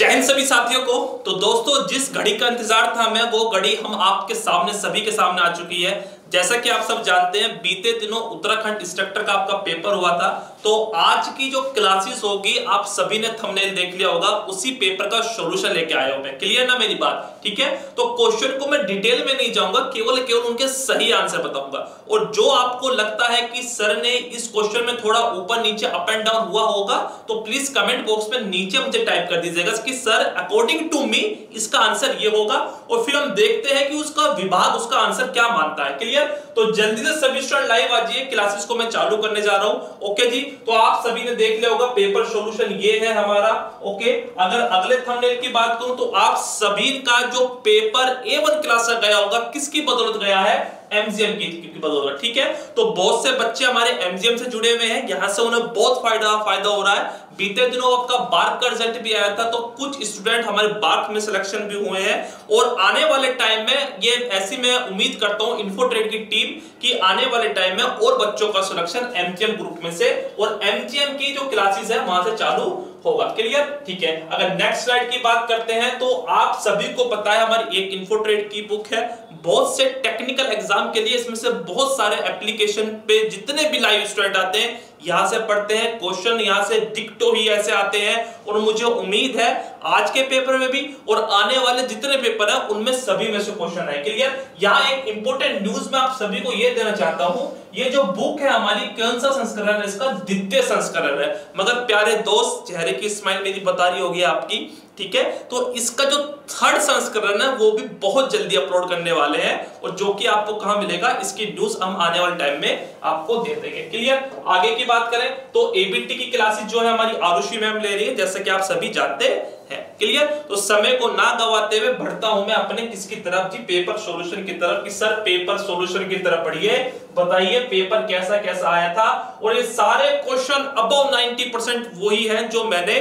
जय हिंद सभी साथियों को। तो दोस्तों, जिस घड़ी का इंतज़ार था हमें वो घड़ी हम आपके सामने, सभी के सामने आ चुकी है। जैसा कि आप सब जानते हैं, बीते दिनों उत्तराखंड इंस्ट्रक्टर का आपका पेपर हुआ था। तो आज की जो क्लासेस होगी, आप सभी ने थंबनेल देख लिया होगा, उसी पेपर का सॉल्यूशन लेके आया हूँ मैं। क्लियर ना मेरी बात? ठीक है? तो क्वेश्चन को मैं डिटेल में नहीं जाऊँगा, केवल केवल उनके सही आंसर बताऊँगा। और जो आपको लगता है कि सर ने इस क्वेश्चन में थोड़ा ऊपर नीचे अप एंड डाउन हुआ होगा तो प्लीज़ कमेंट बॉक्स में नीचे मुझे टाइप कर दीजिएगा कि सर अकॉर्डिंग टू मी इसका आंसर ये होगा। और फिर हम देखते हैं कि उसका विभाग, उसका आंसर क्या मानता है। क्लियर तो जल्दी से सभी स्टूडेंट लाइव आ जाइए क्लासेस को मैं चालू करने जा रहा हूँ। ओके जी? तो आप सभी ने देख लिया होगा पेपर सॉल्यूशन ये है हमारा। ओके अगर अगले थंबनेल की बात करूँ तो आप सभी का जो पेपर ए वन क्लास का गया होगा किसकी बदौलत गया है? एमजीएम की, की बदौलत ठीक है? तो बहुत से बच्चे हमारे एमजीएम से जुड़े हुए हैं यहाँ से उन्हें बहुत फ़ायदा फ़ायदा हो रहा है। बीते दिनों आपका बार्क का रिज़ल्ट भी आया था तो कुछ स्टूडेंट हमारे बार्क में सिलेक्शन भी हुए हैं। और आने वाले टाइम में ये ऐसी मैं उम्मीद करता हूँ इन्फोट्रेड की टीम की आने वाले टाइम में और बच्चों का सिलेक्शन एमजीएम ग्रुप में से और एमजीएम की जो क्लासेस है, वहाँ से चालू होगा। क्लियर ठीक है। अगर नेक्स्ट स्लाइड की बात करते हैं तो आप सभी को पता है, हमारी एक इन्फोट्रेड की बुक है। बहुत से टेक्निकल एग्ज़ाम के लिए इसमें से बहुत सारे एप्लीकेशन पे जितने भी लाइव स्टूडेंट आते हैं यहाँ से पढ़ते हैं, क्वेश्चन यहाँ से डिक्टो ही ऐसे आते हैं, और मुझे उम्मीद है आज के पेपर में भी और आने वाले जितने पेपर है, उनमें सभी में से क्वेश्चन है क्लियर यहाँ एक इंपॉर्टेंट न्यूज़ में आप सभी को यह देना चाहता हूँ, ये जो बुक है हमारी, कौन सा संस्करण है? इसका द्वितीय संस्करण है। मगर प्यारे दोस्त, चेहरे की स्माइल मेरी बता रही होगी आपकी, ठीक है? तो इसका जो थर्ड संस्करण है, वो भी बहुत जल्दी अपलोड करने वाले हैं और जो कि आपको कहा मिलेगा, इसकी न्यूज़ हम आने वाले टाइम में आपको दे देंगे। क्लियर आगे की बात करें तो एबीटी की क्लासेस जो है हमारी आरुषि मैम ले रही है, जैसे कि आप सभी जानते हैं। क्लियर तो समय को ना गवाते हुए बढ़ता हूँ मैं अपने किसकी तरफ़। जी पेपर सॉल्यूशन की तरफ़। कि सर पेपर सॉल्यूशन की तरफ़ पढ़िए बताइए पेपर कैसा कैसा आया था? और ये सारे क्वेश्चन अबव 90 परसेंट वही है जो मैंने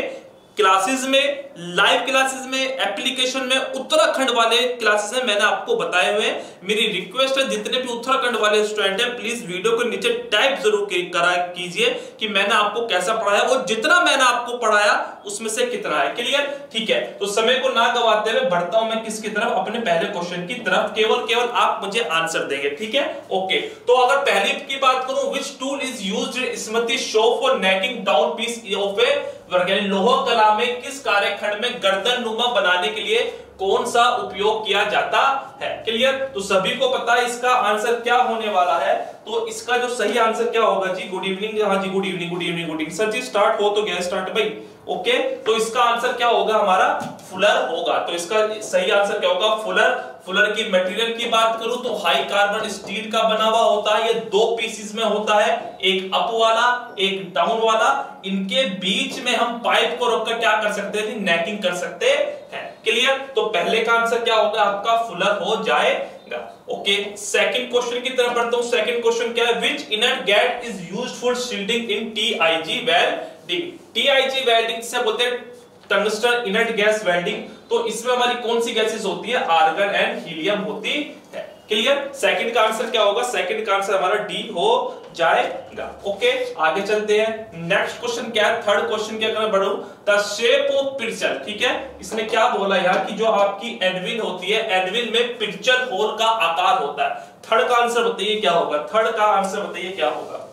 क्लासेस में लाइव क्लासेस में एप्लीकेशन में उत्तराखंड वाले क्लासेस में मैंने आपको बताए हुए मेरी रिक्वेस्ट है, जितने भी उत्तराखंड वाले स्टूडेंट हैं प्लीज़ वीडियो को नीचे टाइप ज़रूर करा कीजिए कि मैंने आपको कैसा पढ़ाया। और जितना मैंने आपको पढ़ाया, उसमें से कितना है? क्लियर ठीक है। तो समय को ना गवाते हुए बढ़ता हूँ मैं किसकी तरफ़? अपने पहले क्वेश्चन की तरफ़। केवल केवल आप मुझे आंसर देंगे। ठीक है? ओके तो अगर पहली की बात करूँ विच टूल इज़ यूज्ड स्मृति show for necking down piece of a लोह कला में किस कार्यखंड में गर्दन नुमा बनाने के लिए कौन सा उपयोग किया जाता है? क्लियर तो सभी को पता है इसका आंसर क्या होने वाला है। तो इसका जो सही आंसर क्या होगा? जी गुड इवनिंग हाँ जी good evening good evening good evening sir जी स्टार्ट हो तो गया स्टार्ट भाई। ओके तो इसका आंसर क्या होगा? हमारा फुलर होगा। तो इसका सही आंसर क्या होगा? फुलर फुलर की मटेरियल की बात करूँ तो हाई कार्बन स्टील का बना हुआ होता है, ये दो पीसेस में होता है, एक अप वाला, एक डाउन वाला। इनके बीच में हम पाइप को रखकर क्या कर सकते हैं? नेकिंग कर सकते हैं। क्लियर तो पहले का आंसर क्या होगा? आपका फुलर हो जाएगा। ओके सेकंड क्वेश्चन की तरफ़ बढ़ता हूँ। सेकंड क्वेश्चन क्या है? Which inert gas is used for shielding in TIG welding TIG welding से बोलते हैं टंगस्टन इनर्ट गैस वेल्डिंग तो इसमें हमारी कौन सी गैसेस होती है? आर्गन एंड हीलियम होती है। क्लियर सेकंड का आंसर क्या होगा? सेकंड का आंसर हमारा डी हो जाएगा। ओके आगे चलते हैं। नेक्स्ट क्वेश्चन क्या है? थर्ड क्वेश्चन क्या करना बढ़ू द शेप ऑफ़ पिक्चर ठीक है? इसने क्या बोला यार कि जो आपकी एनविल होती है एनविल में पिक्चर होल का आकार होता है। थर्ड का आंसर बताइए क्या होगा? थर्ड का आंसर बताइए क्या होगा?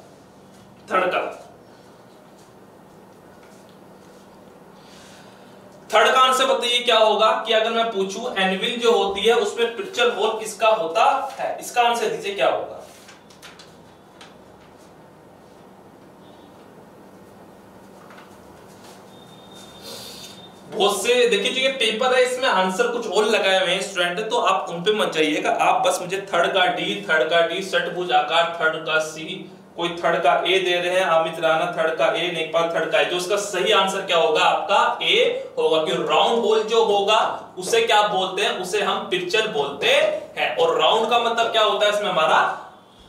थर्ड का। थर्ड का आंसर बताइए, क्या होगा कि अगर मैं पूछूँ एनविल जो होती है, उसमें पिक्चर होल किसका होता है? इसका आंसर दीजिए, क्या होगा? बहुत से, देखिए जो ये पेपर है, इसमें आंसर कुछ और लगाए हुए हैं स्टूडेंट तो आप उन पे मत जाइएगा। आप बस मुझे थर्ड का डी थर्ड का डी सटभुज आकार थर्ड का सी कोई थर्ड का ए दे रहे हैं, अमित राणा थर्ड का ए नेपाल थर्ड का ए। जो उसका सही आंसर क्या होगा? आपका ए होगा कि राउंड होल जो होगा, उसे क्या बोलते हैं? उसे हम पिक्चर बोलते हैं। और राउंड का मतलब क्या होता है इसमें हमारा?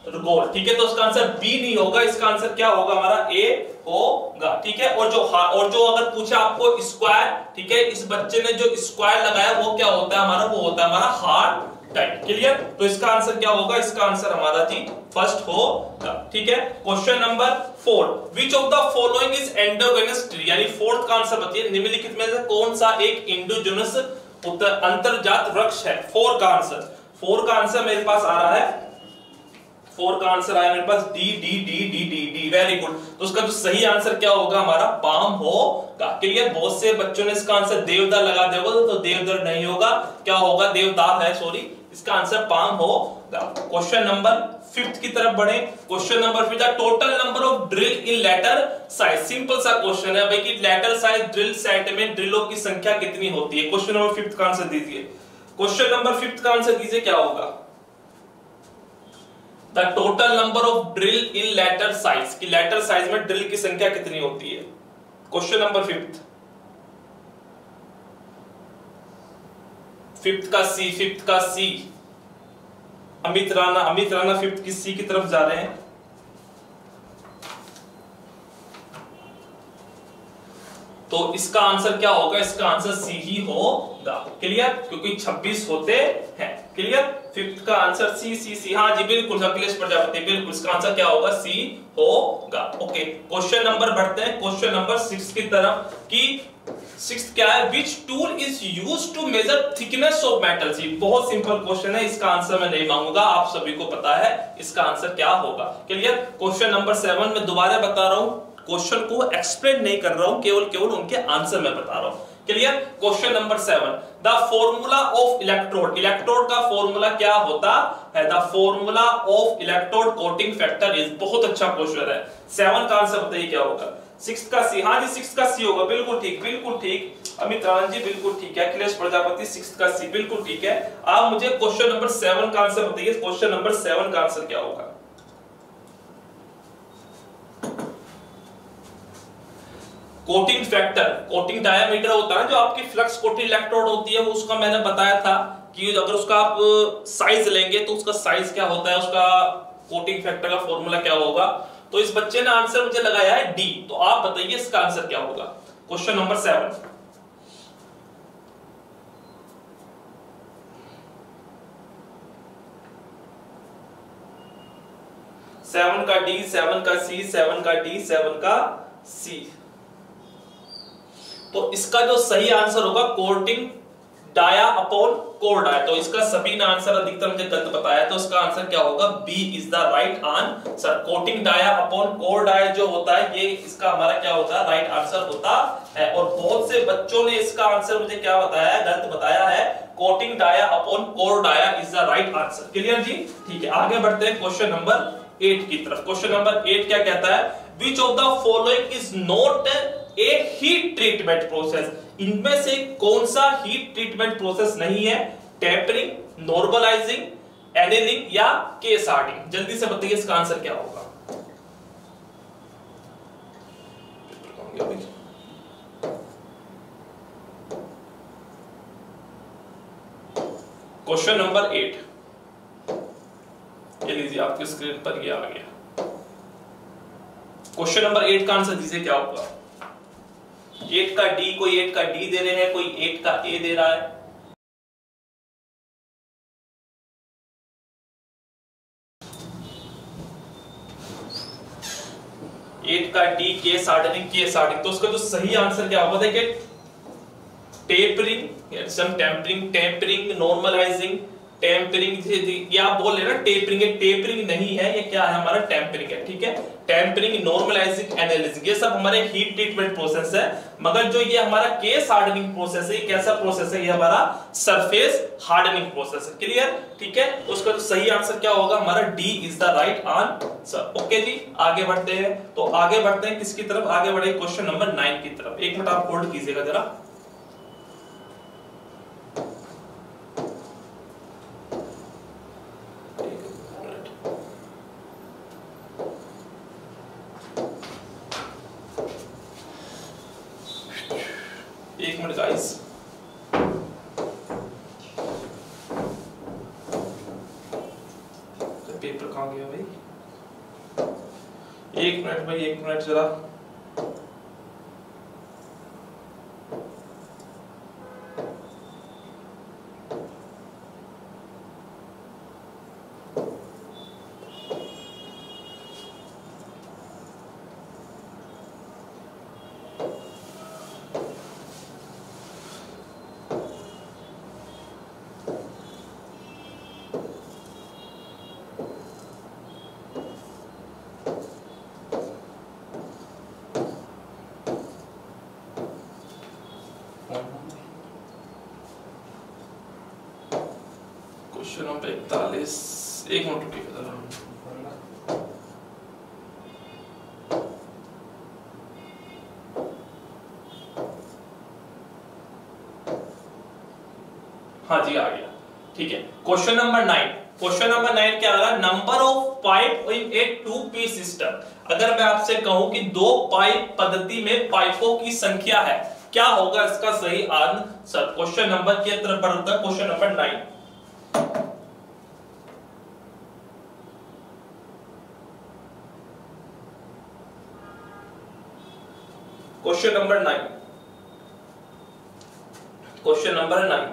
गोल ठीक है? तो उसका आंसर बी नहीं होगा, इसका आंसर क्या होगा? हमारा ए होगा, ठीक है? और जो और जो अगर पूछे आपको स्क्वायर ठीक है? इस बच्चे ने जो स्क्वायर लगाया, वो क्या होता है? हमारा, वो होता है हमारा हार्ड टाइम क्लियर तो इसका आंसर क्या होगा? इसका आंसर हमारा जी फ़र्स्ट होगा। ठीक है? Question number four which of the following is endogenous tree यानी फोर्थ का आंसर बताइए। निम्नलिखित में से कौन सा एक इंडोजेनस अंतरजात वृक्ष है? फोर का आंसर फोर का आंसर मेरे पास आ रहा है। फोर का आंसर आया मेरे पास D D D D D D very good तो उसका जो सही आंसर क्या होगा? हमारा पाम होगा। क्लियर बहुत से बच्चों ने इसका आंसर देवदार लगा दिया तो देवदार नहीं होगा। क्या होगा? देवदार है सॉरी इसका आंसर पाम होगा। क्वेश्चन नंबर फिफ्थ की तरफ़ बढ़े। Question number fifth total number of drill in letter size simple सा क्वेश्चन है भाई, कि लेटर साइज़ ड्रिल सेट में ड्रिलों की संख्या कितनी होती है? क्वेश्चन नंबर फिफ्थ का आंसर दीजिए। क्वेश्चन नंबर फिफ्थ का आंसर दीजिए, क्या होगा? The total number of drill in letter size की लेटर साइज़ में ड्रिल की संख्या कितनी होती है? क्वेश्चन नंबर फिफ्थ फिफ्थ का सी फिफ्थ का सी अमित राणा अमित राणा फिफ्थ की सी की तरफ़ जा रहे हैं। तो इसका आंसर क्या होगा? इसका आंसर सी ही होगा। क्लियर क्योंकि 26 होते हैं। क्लियर फिफ्थ का आंसर सी सी सी। हाँ जी, बिल्कुल अखिलेश प्रजापति, बिल्कुल। इसका आंसर क्या होगा? सी होगा। ओके, क्वेश्चन नंबर बढ़ते हैं। क्वेश्चन नंबर सिक्स की तरफ़ कि सिक्स क्या है? Which tool is use to measure thickness of metal जी, बहुत सिंपल क्वेश्चन है। इसका आंसर मैं नहीं मांगूँगा। आप सभी को पता है इसका आंसर क्या होगा। क्लियर क्वेश्चन नंबर सेवन में दोबारा बता रहा हूँ। क्वेश्चन को एक्सप्लेन नहीं कर रहा हूँ। केवल केवल उनके आंसर में बता रहा हूँ। Clear question number seven the formula of electrode electrode का फॉर्मूला क्या होता है? The formula of electrode coating factor is बहुत अच्छा क्वेश्चन है. सेवन का आंसर बताइए क्या होगा? सिक्स का सी हाँ जी सिक्स का सी होगा. बिल्कुल ठीक बिल्कुल ठीक. अमित राणा जी, बिल्कुल ठीक है. अखिलेश प्रजापति सिक्स का सी बिल्कुल ठीक है. आप मुझे क्वेश्चन नंबर सेवन का आंसर बताइए. क्वेश्चन नंबर सेवन का आंसर क्या होगा? कोटिंग फैक्टर, कोटिंग डायमीटर होता है जो आपकी फ्लक्स कोटिंग इलेक्ट्रोड होती है, वो उसका मैंने बताया था कि अगर उसका आप साइज़ लेंगे तो उसका साइज़ क्या होता है, उसका कोटिंग फैक्टर का फॉर्मूला क्या होगा? तो इस बच्चे ने आंसर मुझे लगाया है डी तो आप बताइए इसका आंसर क्या होगा? क्वेश्चन नंबर सेवन सेवन का डी सेवन का सी सेवन का डी सेवन का सी तो इसका जो सही आंसर होगा coating dia upon core dia. तो इसका सभी ने आंसर अधिकतर मुझे गलत बताया तो इसका आंसर क्या होगा? B is the right answer coating dia upon core dia जो होता है, ये इसका हमारा क्या होता है? राइट आंसर होता है। और बहुत से बच्चों ने इसका आंसर मुझे क्या बताया गलत बताया है। Coating dia upon core dia is the right answer clear जी? ठीक है, आगे बढ़ते हैं क्वेश्चन नंबर एट की तरफ़। क्वेश्चन नंबर एट क्या कहता है? Which of the following is not a heat treatment process इनमें से कौन सा हीट ट्रीटमेंट प्रोसेस नहीं है? टेम्परिंग नॉर्मलाइजिंग एनिलिंग या केस हार्डिंग जल्दी से बताइए इसका आंसर क्या होगा? क्वेश्चन नंबर एट ये लीजिए, आपकी स्क्रीन पर ये आ गया। क्वेश्चन नंबर एट का आंसर दीजिए, क्या होगा? एट का डी कोई एट का डी दे रहे हैं, कोई एट का ए दे रहा है। एट का डी के सार्डनिंग के सार्डनिंग तो उसका जो सही आंसर क्या होगा, देखिए। Tapering tempering tempering normalising tempering ये आप बोल रहे ना टेपरिंग टेपरिंग नहीं है, ये क्या है हमारा टेम्परिंग है, ठीक है? टेम्परिंग नॉर्मलाइजिंग एनालिसिस ये सब हमारे हीट ट्रीटमेंट प्रोसेस है, मगर जो ये हमारा केस हार्डनिंग प्रोसेस है, ये कैसा प्रोसेस है? ये हमारा सरफेस हार्डनिंग प्रोसेस है क्लियर ठीक है? उसका जो सही आंसर क्या होगा? हमारा D is the right answer okay जी? आगे बढ़ते हैं तो आगे बढ़ते हैं, किसकी तरफ़? आगे बढ़े क्वेश्चन नंबर नाइन की तरफ़। एक मिनट आप होल्ड कीजिएगा जरा। मिनट जरा number इकतालीस एक मिनट रुकिए जरा हाँ जी, आ गया। ठीक है। Question number nine question number nine क्या आ रहा है number of pipe in a two P system अगर मैं आपसे कहूँ कि दो पाइप पद्धति में पाइपों की संख्या है, क्या होगा इसका सही आंसर? क्वेश्चन नंबर की तरफ़ बढ़ता है question number nine question number nine. Question number nine.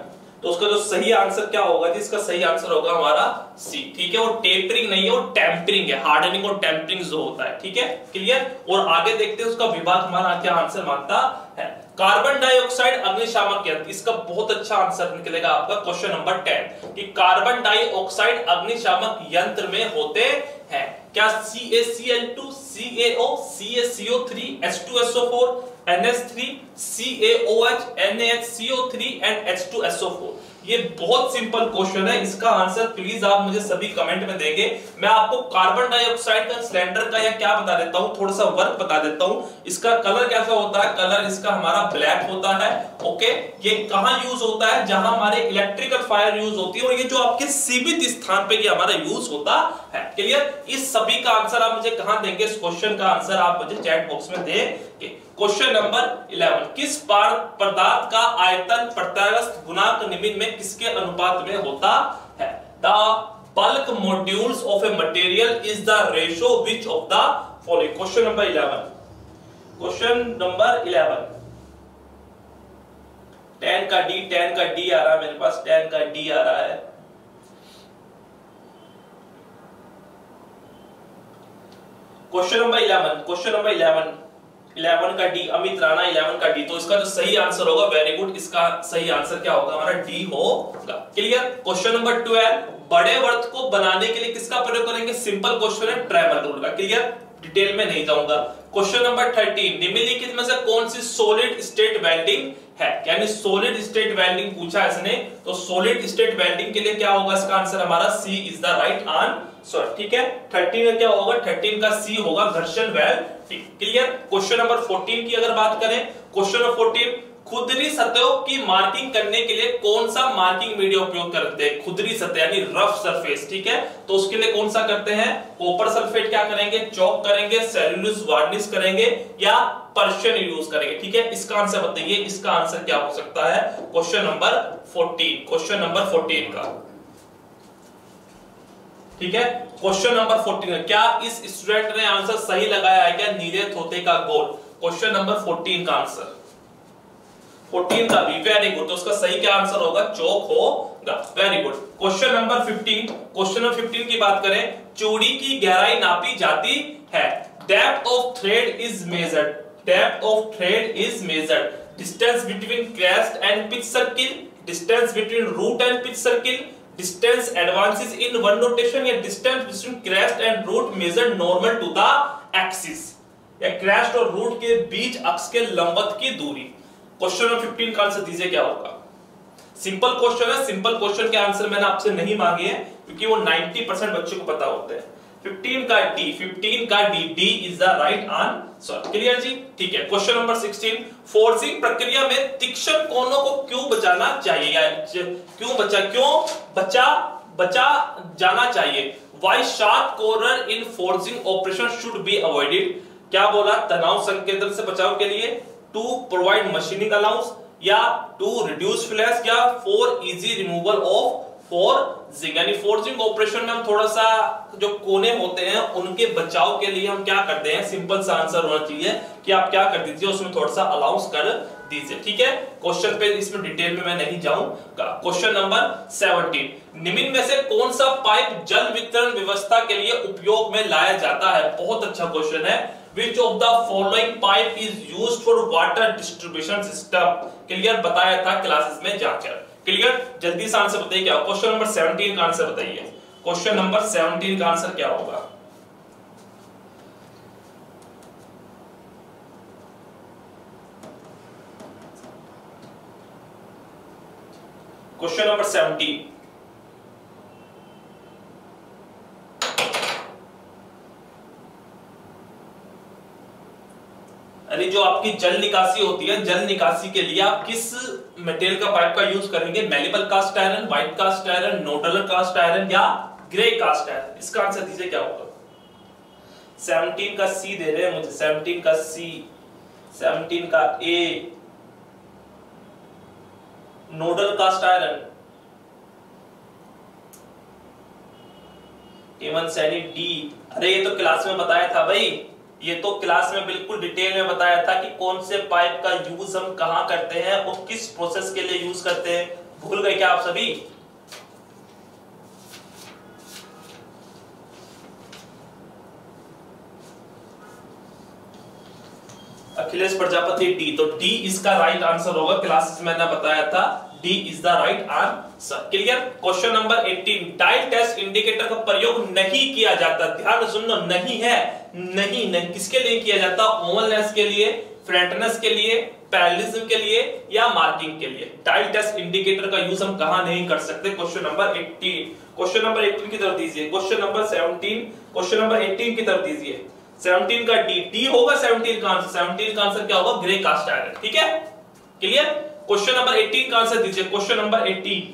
तो उसका जो सही आंसर क्या होगा जिसका सही आंसर होगा हमारा सी ठीक है? वो टेपरिंग नहीं है वो टेम्परिंग है। हार्डनिंग और टेम्परिंग जो होता है, ठीक है? क्लियर और आगे देखते हैं, उसका विभाग हमारा क्या आंसर मानता है? कार्बन डाइऑक्साइड अग्निशामक यंत्र। इसका बहुत अच्छा आंसर निकलेगा आपका क्वेश्चन नंबर टेन, कि कार्बन डाइऑक्साइड अग्निशामक यंत्र में होते हैं। क्या C A C L two C A O C A C O three H two S O four NH3, CaOH, NaHCO3 and H2SO4 ये बहुत सिंपल क्वेश्चन है। इसका आंसर प्लीज़ आप मुझे सभी कमेंट में देंगे। मैं आपको कार्बन डाइऑक्साइड का सिलेंडर का या क्या बता देता हूँ, थोड़ा सा वर्क बता देता हूँ। इसका कलर कैसा होता है? कलर इसका हमारा ब्लैक होता है ओके ये कहाँ यूज़ होता है? जहाँ हमारे इलेक्ट्रिकल फायर यूज़ होती है और ये जो आपके सीमित स्थान पे ये हमारा यूज़ होता है। क्लियर इस सभी का आंसर आप मुझे कहा देंगे? इस क्वेश्चन का आंसर आप मुझे चैट बॉक्स में देंगे। क्वेश्चन नंबर 11 किस पदार्थ का आयतन प्रत्यागस्त गुणांक निम्न में किसके अनुपात में होता है? The bulk modulus of a material is the ratio which of the following question number 11 question number 11 10 का डी 10 का डी आ रहा है मेरे पास 10 का डी आ रहा है। Question number 11 question number 11 eleven का डी, अमित राणा इलेवन का डी तो इसका जो सही आंसर होगा वेरी गुड इसका सही आंसर क्या होगा? हमारा डी होगा। क्लियर क्वेश्चन नंबर ट्वेल्व बड़े वर्त को बनाने के लिए किसका प्रयोग करेंगे? सिंपल क्वेश्चन है ट्रेवल रूल का क्लियर डिटेल में नहीं जाऊँगा। क्वेश्चन नंबर थर्टीन निम्नलिखित में से कौन सी सोलिड स्टेट वेल्डिंग है। यानी सोलिड स्टेट वेल्डिंग पूछा इसने तो सोलिड स्टेट वेल्डिंग के लिए क्या होगा इसका आंसर हमारा? C is the right answer ठीक है? थर्टीन में क्या होगा? थर्टीन का सी होगा घर्षण well clear question number fourteen की अगर बात करें क्वेश्चन नंबर फोर्टीन खुदरी सतहों की मार्किंग करने के लिए कौन सा मार्किंग मीडिया उपयोग करते हैं? खुदरी सतह यानी रफ सरफेस ठीक है? तो उसके लिए कौन सा करते हैं? कॉपर सल्फेट क्या करेंगे? चौक करेंगे सेल्यूलोज वार्निश करेंगे या पर्शियन यूज़ करेंगे, ठीक है? इसका आंसर बताइए, इसका आंसर क्या हो सकता है? क्वेश्चन नंबर 14 क्वेश्चन नंबर 14 का। ठीक है? क्वेश्चन नंबर 14 क्या इस स्टूडेंट ने आंसर सही लगाया है क्या? नीले थोते का गोल। क्वेश्चन नंबर 14 का आंसर 14 का भी वेरी गुड तो उसका सही क्या आंसर होगा? चौक होगा. Very good question number 15 question number 15 की बात करें, चूड़ी की गहराई नापी जाती है. Depth of thread is measured depth of thread is measured distance between crest and pitch circle distance between root and pitch circle distance advances in one rotation या distance between crest and root measured normal to the axis या crest और root के बीच अक्ष के लंबवत की दूरी. क्वेश्चन नंबर 15 का आंसर दीजिए क्या होगा? सिंपल क्वेश्चन है सिंपल क्वेश्चन के आंसर मैंने आपसे नहीं मांगे हैं, क्योंकि वो 90 परसेंट बच्चों को पता होते हैं। 15 का डी 15 का D D is the right answer clear जी? ठीक है क्वेश्चन नंबर 16 फोर्सिंग प्रक्रिया में तीक्ष्ण कोनों को क्यों बचाना चाहिए? या क्यों बचा क्यों बचा बचा जाना चाहिए? Why sharp corner in forging operation should be avoided क्या बोला? तनाव संकेतन से बचाव के लिए। टू प्रोवाइड मशीनिंग अलाउंस या टू रिड्यूस फ्लैश या for easy removal of forging यानी फोर्जिंग ऑपरेशन में हम थोड़ा सा जो कोने होते हैं, उनके बचाव के लिए हम क्या करते हैं? सिंपल सा आंसर होना चाहिए कि आप क्या कर दीजिए, उसमें थोड़ा सा अलाउंस कर दीजिए, ठीक है? क्वेश्चन पे इसमें डिटेल में मैं नहीं जाऊँगा क्वेश्चन नंबर 17 निम्न में से कौन सा पाइप जल वितरण व्यवस्था के लिए उपयोग में लाया जाता है? बहुत अच्छा क्वेश्चन है। Which of the following pipe is used for water distribution system? Clear बताया था क्लासेस में जाकर। क्लियर जल्दी से आंसर बताइए क्या? क्वेश्चन नंबर 17 का आंसर बताइए। क्वेश्चन नंबर 17 का आंसर क्या होगा? क्वेश्चन नंबर 17 यानी जो आपकी जल निकासी होती है, जल निकासी के लिए आप किस मटेरियल का पाइप का यूज़ करेंगे? Malleable cast iron white cast iron nodal cast iron या ग्रे कास्ट आयरन इसका आंसर दीजिए, क्या होगा? 17 का सी दे रहे हैं मुझे। 17 का सी 17 का A nodal cast iron Avan Saini D अरे, ये तो क्लास में बताया था भाई। ये तो क्लास में बिल्कुल डिटेल में बताया था कि कौन से पाइप का यूज़ हम कहाँ करते हैं और किस प्रोसेस के लिए यूज़ करते हैं। भूल गए क्या आप सभी? अखिलेश प्रजापति डी तो डी इसका राइट आंसर होगा। क्लासेस में मैंने बताया था D is the right answer clear question number 18 dial test indicator का प्रयोग नहीं किया जाता। ध्यान सुनना, नहीं है। नहीं नहीं। किसके लिए किया जाता? ओवलनेस के लिए फ्लैटनेस के लिए पैरेलिज्म के लिए या मार्किंग के लिए? डायल टेस्ट इंडिकेटर का यूज़ हम कहाँ नहीं कर सकते? क्वेश्चन नंबर 18 क्वेश्चन नंबर 18 की तरफ़ दीजिए। क्वेश्चन नंबर 17 क्वेश्चन नंबर 18 की तरफ़ दीजिए। 17 का डी डी होगा 17 का आंसर 17 का आंसर क्या होगा? ग्रे कास्ट आयरन ठीक है? क्लियर क्वेश्चन नंबर 18 का आंसर दीजिए। क्वेश्चन नंबर 18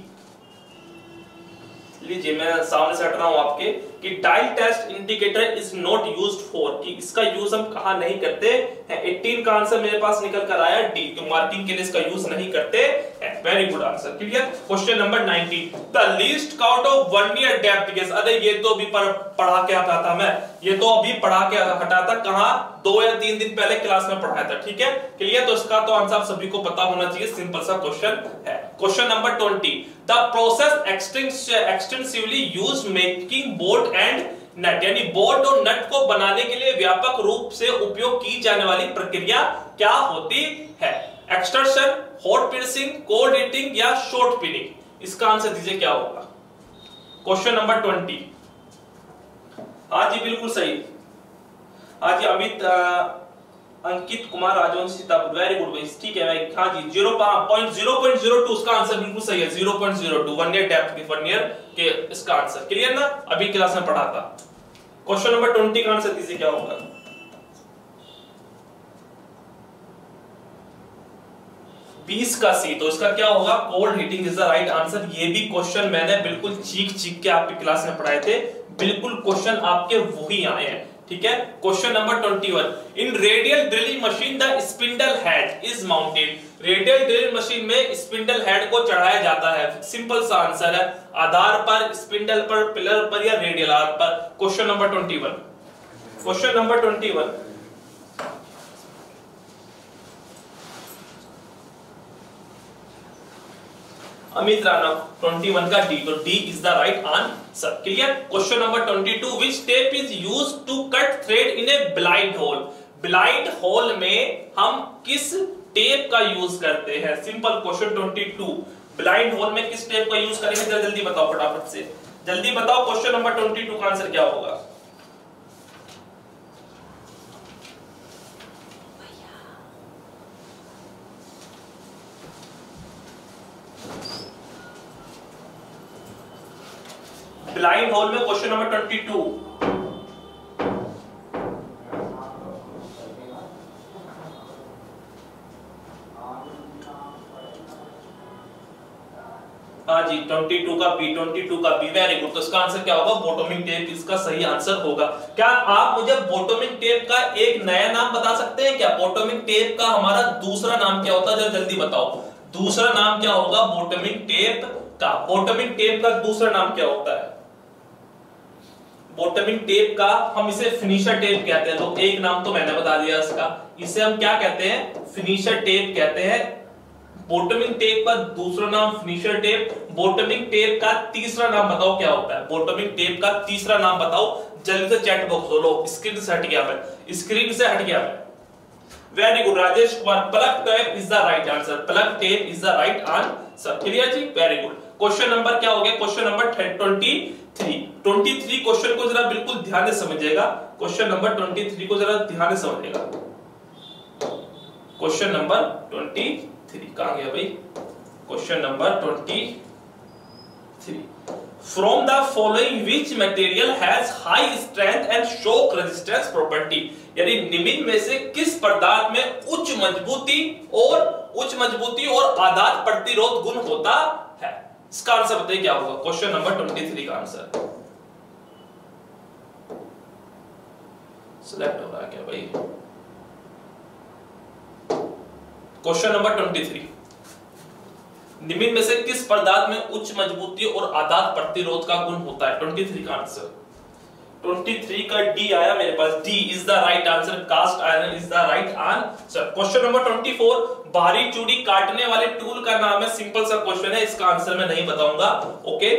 लीजिए, मैं सामने से हट रहा हूँ आपके, कि dial test indicator is not used for कि इसका यूज़ हम कहा नहीं करते हैं? 18 का आंसर मेरे पास निकल कर आया डी तो मार्किंग के लिए इसका यूज़ नहीं करते हैं। Very good answer clear question number 19 the least count of vernier depth gauge अरे, ये तो अभी पढ़ा के था मैं। ये तो अभी पढ़ा के हटा था कहाँ? दो या तीन दिन पहले क्लास में पढ़ाया था, ठीक है? क्लियर तो इसका तो आंसर आप सभी को पता होना चाहिए सिंपल सा क्वेश्चन है। Question number 20 the process extensively used making bolt and nut यानी बोल्ट और नट को बनाने के लिए व्यापक रूप से उपयोग की जाने वाली प्रक्रिया क्या होती है? Extrusion hot piercing cold heading या शॉर्ट पिनिंग इसका आंसर दीजिए, क्या होगा? क्वेश्चन नंबर ट्वेंटी हाँ जी, बिल्कुल सही। हाँ जी अमित अंकित कुमार राजवंश सीतापुर वेरी गुड भाई ठीक है, भाई हाँ जी zero point zero point zero two उसका आंसर बिल्कुल सही है zero point zero two vernier depth की वन ईयर के इसका आंसर क्लियर ना? अभी क्लास में पढ़ा था. क्वेश्चन नंबर ट्वेंटी का आंसर दीजिए, क्या होगा? बीस का सी तो इसका क्या होगा? Cold heading is the right answer ये भी क्वेश्चन मैंने बिल्कुल चीख चीख के आपकी क्लास में पढ़ाए थे. बिल्कुल क्वेश्चन आपके वही आए हैं. ठीक है? Question number 21 in radial drilling machine the spindle head is mounted radial drilling machine में स्पिंडल हेड को चढ़ाया जाता है। सिंपल सा आंसर है। आधार पर स्पिंडल पर पिलर पर या रेडियल आर्क पर। Question number 21 question number 21 Amit Rana 21 का डी तो D is the right answer clear question number 22 which tap is used to cut thread in a blind hole blind hole में हम किस tap का use करते हैं? Simple question 22 blind hole में किस टेप का यूज़ करेंगे? जल्दी बताओ फटाफट से। जल्दी बताओ क्वेश्चन नंबर 22 का आंसर क्या होगा? ब्लाइंड होल में क्वेश्चन नंबर ट्वेंटी टू हाँ जी 22 का बी 22 का बी वेरी गुड तो इसका आंसर क्या होगा? बोटोमिंग टेप इसका सही आंसर होगा। क्या आप मुझे बोटोमिंग टेप का एक नया नाम बता सकते हैं क्या? बोटोमिंग टेप का हमारा दूसरा नाम क्या होता है? जल्दी बताओ। दूसरा नाम क्या होगा? बोटोमिंग टेप का। बोटोमिंग टेप का दूसरा नाम क्या होता है? बॉटमिंग टेप का हम इसे फिनिशर टेप कहते हैं। तो एक नाम तो मैंने बता दिया इसका। इसे हम क्या कहते हैं? फिनिशर टेप कहते हैं। बॉटमिंग टेप का दूसरा नाम फिनिशर टेप बॉटमिंग टेप का तीसरा नाम बताओ क्या होता है? बॉटमिंग टेप का तीसरा नाम बताओ। जल्दी से चैट बॉक्स खोलो। स्क्रीन से हट गया स्क्रीन से हट गया very good Rajesh Kumar plug tap is the right answer plug tap is the right answer clear ji? Very good question number क्या हो गया? Question number twenty three twenty three question को जरा बिल्कुल ध्यान से समझिएगा। क्वेश्चन नंबर ट्वेंटी थ्री को जरा ध्यान से समझिएगा। क्वेश्चन नंबर ट्वेंटी थ्री कहा गया भाई? Question number twenty three from the following which material has high strength and shock resistance property यानी निम्न में से किस पदार्थ में उच्च मजबूती और उच्च मजबूती और आघात प्रतिरोध गुण होता इसका आंसर बताइए, क्या होगा? क्वेश्चन नंबर 23 का आंसर। सिलेक्ट हो रहा क्या भाई? क्वेश्चन नंबर 23 निम्न में से किस पदार्थ में उच्च मजबूती और आधार प्रतिरोध का गुण होता है? 23 का आंसर। 23 का डी आया मेरे पास. D is the right answer cast iron is the right answer question number 24 भारी चूड़ी काटने वाले टूल का नाम है. सिंपल सा क्वेश्चन है. इसका आंसर मैं नहीं बताऊँगा. Okay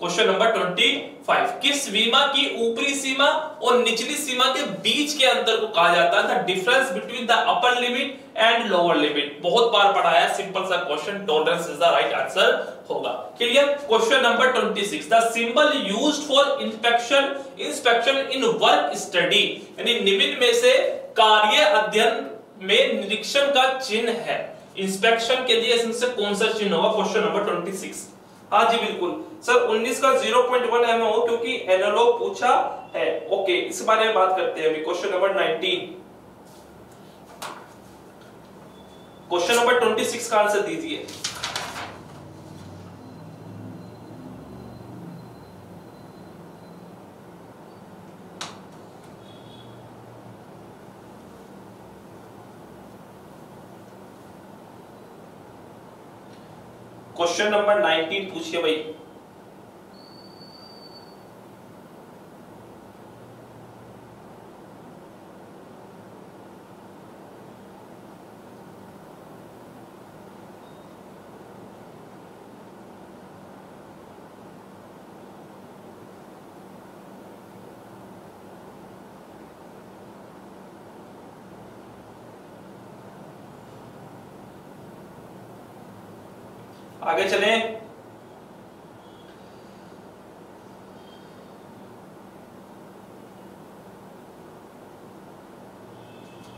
question number twenty five किस सीमा की ऊपरी सीमा और निचली सीमा के बीच के अंतर को कहा जाता है? Difference between the upper limit and lower limit बहुत बार पढ़ाया सिंपल सा question tolerance is the right answer होगा। Clear question number 26 the symbol used for inspection inspection in work study यानी निम्न में से कार्य अध्ययन में निरीक्षण का चिन्ह है। इंस्पेक्शन के लिए इसमें से कौन सा चिन्ह होगा? क्वेश्चन नंबर 26 हाँ जी, बिल्कुल। सर 19 का 0.1 एम हो क्योंकि एनालॉग पूछा है। ओके इस बारे में बात करते हैं अभी। क्वेश्चन नंबर 19 क्वेश्चन नंबर 26 का आंसर दीजिए। क्वेश्चन नंबर 19 पूछिए भाई आगे चले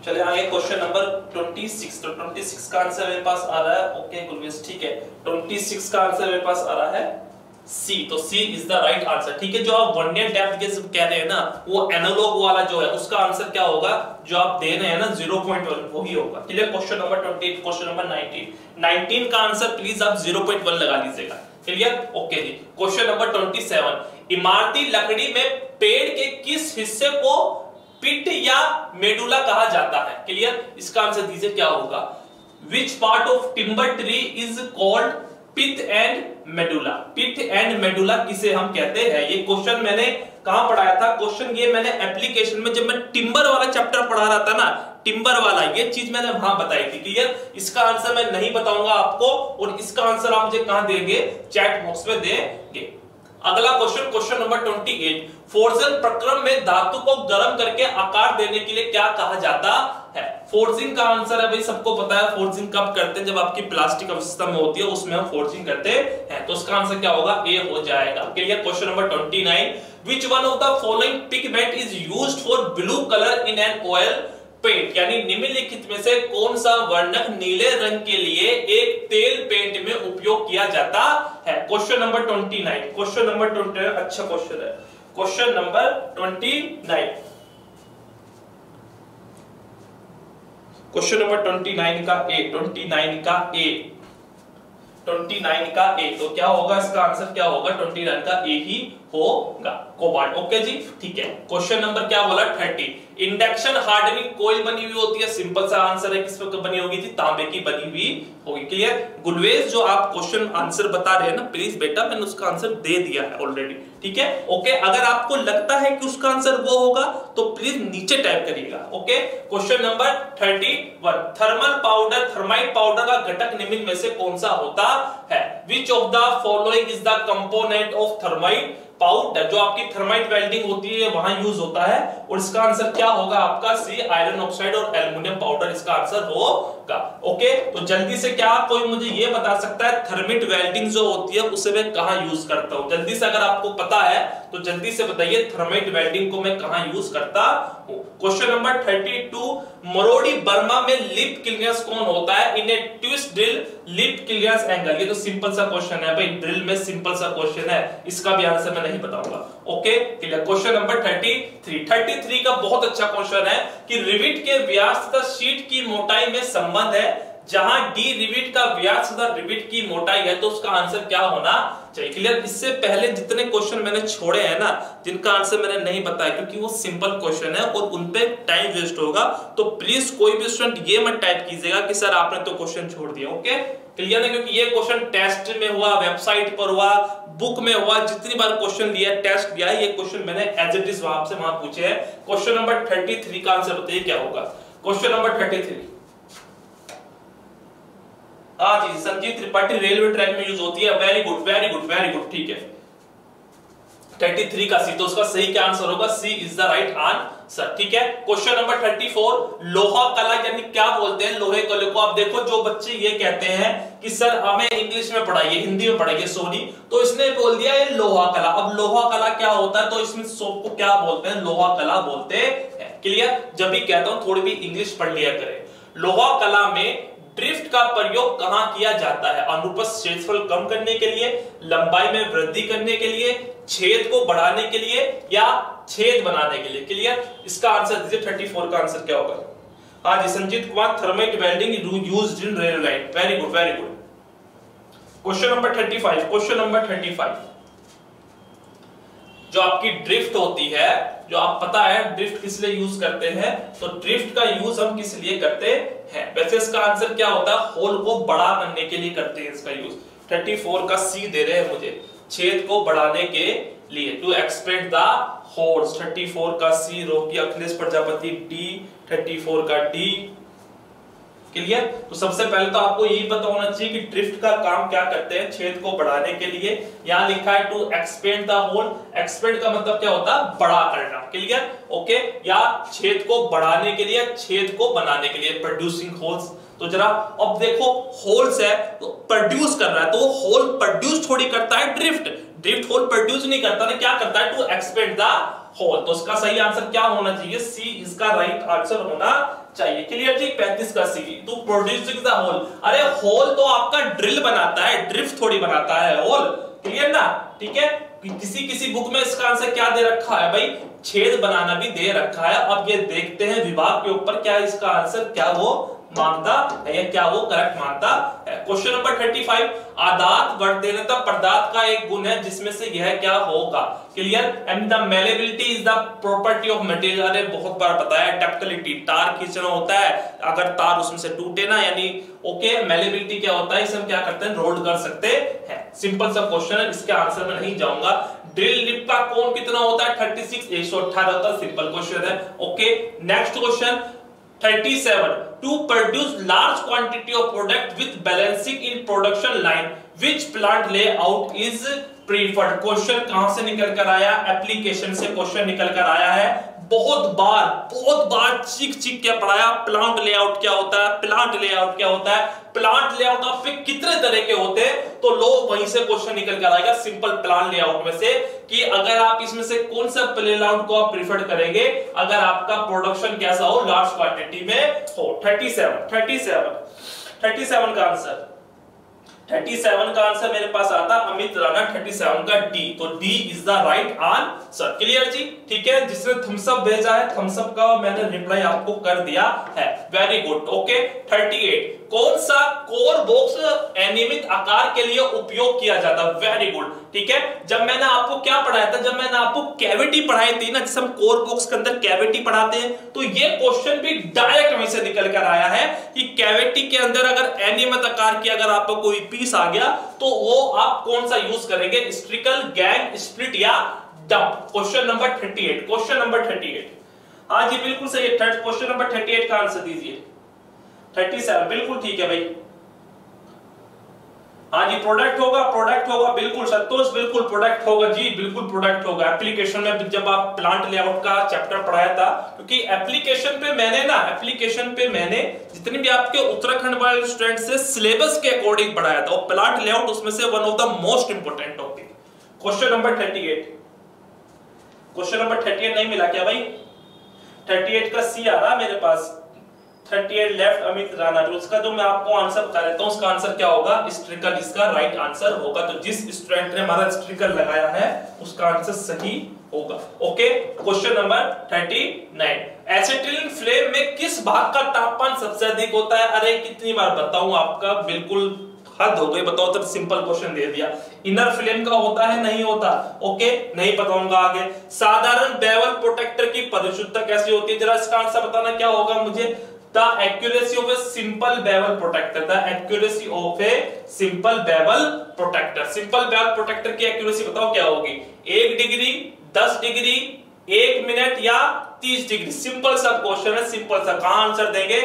चले आगे क्वेश्चन नंबर 26 तो 26 का आंसर मेरे पास आ रहा है। ओके गुलवेश ठीक है। 26 का आंसर मेरे पास आ रहा है सी तो C is the right answer ठीक है? जो आप वन ईयर डेप्थ गेज कह रहे हैं ना, वो एनालॉग वाला जो है, उसका आंसर क्या होगा? जो आप दे रहे हैं ना 0.1 वो ही होगा clear question number 28 question number 19 19 का आंसर प्लीज़ आप 0.1 लगा लीजिएगा क्लियर ओके जी। क्वेश्चन नंबर 27 इमारती लकड़ी में पेड़ के किस हिस्से को पिट या मेडुला कहा जाता है। क्लियर इसका आंसर दीजिए, क्या होगा? Which part of timber tree is called pith and medulla pith and medulla किसे हम कहते हैं? ये क्वेश्चन मैंने कहा पढ़ाया था? क्वेश्चन ये मैंने एप्लीकेशन में जब मैं टिम्बर वाला चैप्टर पढ़ा रहा था ना टिम्बर वाला, ये चीज़ मैंने वहाँ बताई थी। क्लियर इसका आंसर मैं नहीं बताऊँगा आपको, और इसका आंसर आप मुझे कहा देंगे? चैट बॉक्स में देंगे। अगला क्वेश्चन क्वेश्चन नंबर 28 फोर्जन प्रक्रम में धातु को गर्म करके आकार देने के लिए क्या कहा जाता है? फोर्जिंग का आंसर है भाई, सबको पता है फोर्जिंग कब करते हैं? जब आपकी प्लास्टिक अवस्था में होती है, उसमें हम फोर्जिंग करते हैं। तो उसका आंसर क्या होगा? ए हो जाएगा। Clear question number 29 which one of the following pigment is used for blue colour in an oil paint यानी निम्नलिखित में से कौन सा वर्णक नीले रंग के लिए एक तेल पेंट में उपयोग किया जाता है? Question number twenty nine question number twenty अच्छा क्वेश्चन है। Question number twenty nine question number twenty nine का ए ट्वेंटी नाइन का ए 29 का ए तो क्या होगा? इसका आंसर क्या होगा? 29 का ए ही होगा। कोबाल्ट, ओके जी? ठीक है। क्वेश्चन नंबर क्या बोला? 30 इंडक्शन हार्डनिंग कोयल बनी हुई होती है। सिंपल सा आंसर है। किस पर बनी होगी जी तांबे की बनी हुई होगी। क्लियर गुडवेज जो आप क्वेश्चन आंसर बता रहे हैं ना, प्लीज़ बेटा, मैंने उसका आंसर दे दिया है ऑलरेडी ठीक है? ओके अगर आपको लगता है कि उसका आंसर वो होगा तो प्लीज़ नीचे टाइप करिएगा okay question number thirty one thermal powder thermite powder का घटक निम्न में से कौन सा होता है? Which of the following is the component of thermite powder जो आपकी थर्माइट वेल्डिंग होती है, वहाँ यूज़ होता है। और इसका आंसर क्या होगा आपका? सी आयरन ऑक्साइड और एल्युमिनियम पाउडर इसका आंसर होगा। ओके तो जल्दी से क्या कोई मुझे ये बता सकता है थर्मिट वेल्डिंग जो होती है, उसे मैं कहा यूज़ करता हूँ? जल्दी से अगर आपको पता है तो जल्दी से बताइए थर्माइट वेल्डिंग को मैं कहा यूज़ करता क्वेश्चन नंबर थर्टी टू मरोड़ी, बर्मा में लिप क्लियरेंस कौन होता है? In a twist drill lip clearance angle ये तो सिंपल सा क्वेश्चन है भाई ड्रिल में सिंपल सा क्वेश्चन है। इसका भी आंसर मैं नहीं बताऊँगा okay clear question number thirty three thirty three का बहुत अच्छा क्वेश्चन है कि रिविट के व्यास तथा शीट की मोटाई में संबंध है। जहाँ डी रिविट का व्यास तथा रिविट की मोटाई है तो उसका आंसर क्या होना चाहिए? क्लियर इससे पहले जितने क्वेश्चन मैंने छोड़े हैं ना, जिनका आंसर मैंने नहीं बताया, क्योंकि वो सिंपल क्वेश्चन है और उन पे टाइम वेस्ट होगा। तो प्लीज़ कोई भी स्टूडेंट ये मत टाइप कीजिएगा कि, सर, आपने तो क्वेश्चन छोड़ दिया। ओके क्लियर है? क्योंकि ये क्वेश्चन टेस्ट में हुआ वेबसाइट पर हुआ बुक में हुआ, जितनी बार क्वेश्चन दिया टेस्ट दिया ये क्वेश्चन मैंने एज इट इज़ वहाँ से वहाँ पूछे हैं। क्वेश्चन नंबर थर्टी थ्री का आंसर बताइए, क्या होगा? क्वेश्चन नंबर थर्टी थ्री हाँ जी, संजीव त्रिपाठी रेलवे ट्रैक में यूज़ होती है। Very good very good very good ठीक है। 33 का सी तो उसका सही क्या आंसर होगा? C is the right answer ठीक है? क्वेश्चन नंबर 34 लोहा कला यानी क्या बोलते हैं? लोहे कले को आप देखो, जो बच्चे ये कहते हैं कि, सर, हमें इंग्लिश में पढ़ाइए, हिंदी में पढ़ाइए सोनी तो इसने बोल दिया, ये लोहा कला। अब लोहा कला क्या होता है? तो इसमें सोप को क्या बोलते हैं? लोहा कला बोलते हैं। क्लियर जब भी कहता हूँ, थोड़ी भी इंग्लिश पढ़ लिया करें। लोहा कला में ड्रिफ्ट का प्रयोग कहाँ किया जाता है? अनुपस्थ क्षेत्रफल कम करने के लिए, लंबाई में वृद्धि करने के लिए, छेद को बढ़ाने के लिए या छेद बनाने के लिए? क्लियर इसका आंसर दीजिए थर्टी फोर का आंसर क्या होगा? हाँ जी Sanjeet Kumar thermite welding use in rail line very good very good question number thirty five question number thirty five जो आपकी ड्रिफ्ट होती है जो आप पता है ड्रिफ्ट किस लिए यूज़ करते हैं तो ड्रिफ्ट का यूज़ हम किस लिए करते हैं? वैसे इसका आंसर क्या होता? है होल को बड़ा करने के लिए करते हैं इसका यूज़ 34 का सी दे रहे हैं मुझे. छेद को बढ़ाने के लिए टू एक्सपेंड द होल्स 34 का सी रोकी अखिलेश प्रजापति डी 34 का डी क्लियर तो सबसे पहले तो आपको यही पता होना चाहिए कि ड्रिफ्ट का काम क्या करते हैं, छेद को बढ़ाने के लिए। यहाँ लिखा है to expand the hole expand का मतलब क्या होता है? बड़ा करना। क्लियर ओके या छेद को बढ़ाने के लिए, छेद को बनाने के लिए प्रोड्यूसिंग होल्स तो जरा अब देखो होल्स है तो प्रोड्यूस कर रहा है तो होल प्रोड्यूस थोड़ी करता है ड्रिफ्ट ड्रिफ्ट होल प्रोड्यूस नहीं करता ना क्या करता है? टू एक्सपेंड द होल तो इसका सही आंसर क्या होना चाहिए? सी इसका राइट आंसर होना चाहिए। क्लियर जी, पैंतीस का C to producing the hole अरे होल तो आपका ड्रिल बनाता है ड्रिफ्ट थोड़ी बनाता है होल क्लियर ना? ठीक है? किसी किसी बुक में इसका आंसर क्या दे रखा है भाई? छेद बनाना भी दे रखा है। अब ये देखते हैं विभाग के ऊपर क्या इसका आंसर क्या वो मानता, है या क्या वो करेक्ट मानता? है क्वेश्चन नंबर थर्टी फाइव आदात वर्धनता पदार्थ का एक गुण है, जिसमें से यह क्या होगा? Clear and the malleability is the property of material अरे, बहुत बार बताया डक्टिलिटी तार खींचना होता है। अगर तार उसमें से टूटे ना, यानी ओके मेलेबिलिटी क्या होता है? इसे हम क्या करते हैं? रोल्ड कर सकते हैं। सिंपल सा क्वेश्चन है, इसके आंसर में नहीं जाऊँगा। ड्रिल लिप का कोण कितना होता है? 36 118 होता है। सिंपल क्वेश्चन है। Okay next question 37 to produce large quantity of product with balancing in production line which plant layout is preferred question कहाँ से निकल कर आया एप्लीकेशन से क्वेश्चन निकल कर आया है बहुत बार बहुत बार चीख चीख के पढ़ाया प्लांट लेआउट क्या होता है प्लांट लेआउट क्या होता है? प्लांट लेआउट आप कितने तरह के होते हैं? तो लो वहीं से क्वेश्चन निकल कर आएगा सिंपल प्लान लेआउट में से, कि अगर आप इसमें से कौन सा लेआउट को आप प्रिफर करेंगे, अगर आपका प्रोडक्शन कैसा हो लार्ज क्वांटिटी में, हो 37 37 37 का आंसर 37 का आंसर मेरे पास आता, अमित राणा 37 का डी तो D is the right answer clear जी? ठीक है? जिसने थम्स अप भेजा है थम्स अप का मैंने रिप्लाई आपको कर दिया है। वेरी गुड ओके 38 कौन सा कोर बॉक्स एनिमित आकार के लिए उपयोग किया जाता? है वेरी गुड ठीक है? जब मैंने आपको क्या पढ़ाया था? जब मैंने आपको कैविटी पढ़ाई थी ना, जिसे हम कोर बॉक्स के अंदर कैविटी पढ़ाते हैं तो ये क्वेश्चन भी डायरेक्ट वहीं से निकल कर आया है कि कैविटी के अंदर अगर एनिमित आकार की अगर आपको कोई पीस आ गया तो वो आप कौन सा यूज़ करेंगे? स्ट्रिकल गैंग स्प्लिट या dump question number 38 question number 38 हाँ जी, बिल्कुल सही है। थर्ड क्वेश्चन नंबर 38 का आंसर दीजिए। थर्टी सेवन बिल्कुल ठीक है भाई। हाँ जी प्रोडक्ट होगा प्रोडक्ट होगा, बिल्कुल संतोष, बिल्कुल प्रोडक्ट होगा जी, बिल्कुल प्रोडक्ट होगा। एप्लीकेशन में जब आप प्लांट लेआउट का चैप्टर पढ़ाया था, क्योंकि एप्लीकेशन पे मैंने ना एप्लीकेशन पे मैंने जितने भी आपके उत्तराखंड वाले स्टूडेंट से सिलेबस के अकॉर्डिंग पढ़ाया था और प्लांट लेआउट उसमें से one of the most important topic question number thirty question number thirty नहीं मिला क्या भाई? 38 का सी आ रहा मेरे पास। 38 लेफ़्ट अमित राणा तो उसका जो मैं आपको आंसर बता देता हूँ, उसका आंसर क्या होगा? स्ट्रिकल इसका राइट आंसर होगा। तो जिस स्टूडेंट ने हमारा स्ट्रिकल लगाया है, उसका आंसर सही होगा। Okay question number 39 acetylene flame में किस भाग का तापमान सबसे अधिक होता है? अरे, कितनी बार बताऊँ आपका? बिल्कुल हद हो गई। बताओ तब सिंपल क्वेश्चन दे दिया। इनर फ्लेम का होता है? नहीं होता। ओके नहीं बताऊँगा आगे। साधारण बेवल प्रोटेक्टर की परिशुद्धता कैसी होती है? जरा इसका आंसर बताना क्या होगा मुझे? The accuracy of a simple bevel protractor, the accuracy of a simple bevel protractor. Simple bevel protractor की एक्यूरेसी बताओ क्या होगी? एक डिग्री, दस डिग्री, एक मिनट या तीस डिग्री। सिंपल सा क्वेश्चन है, सिंपल सा कहा आंसर देंगे?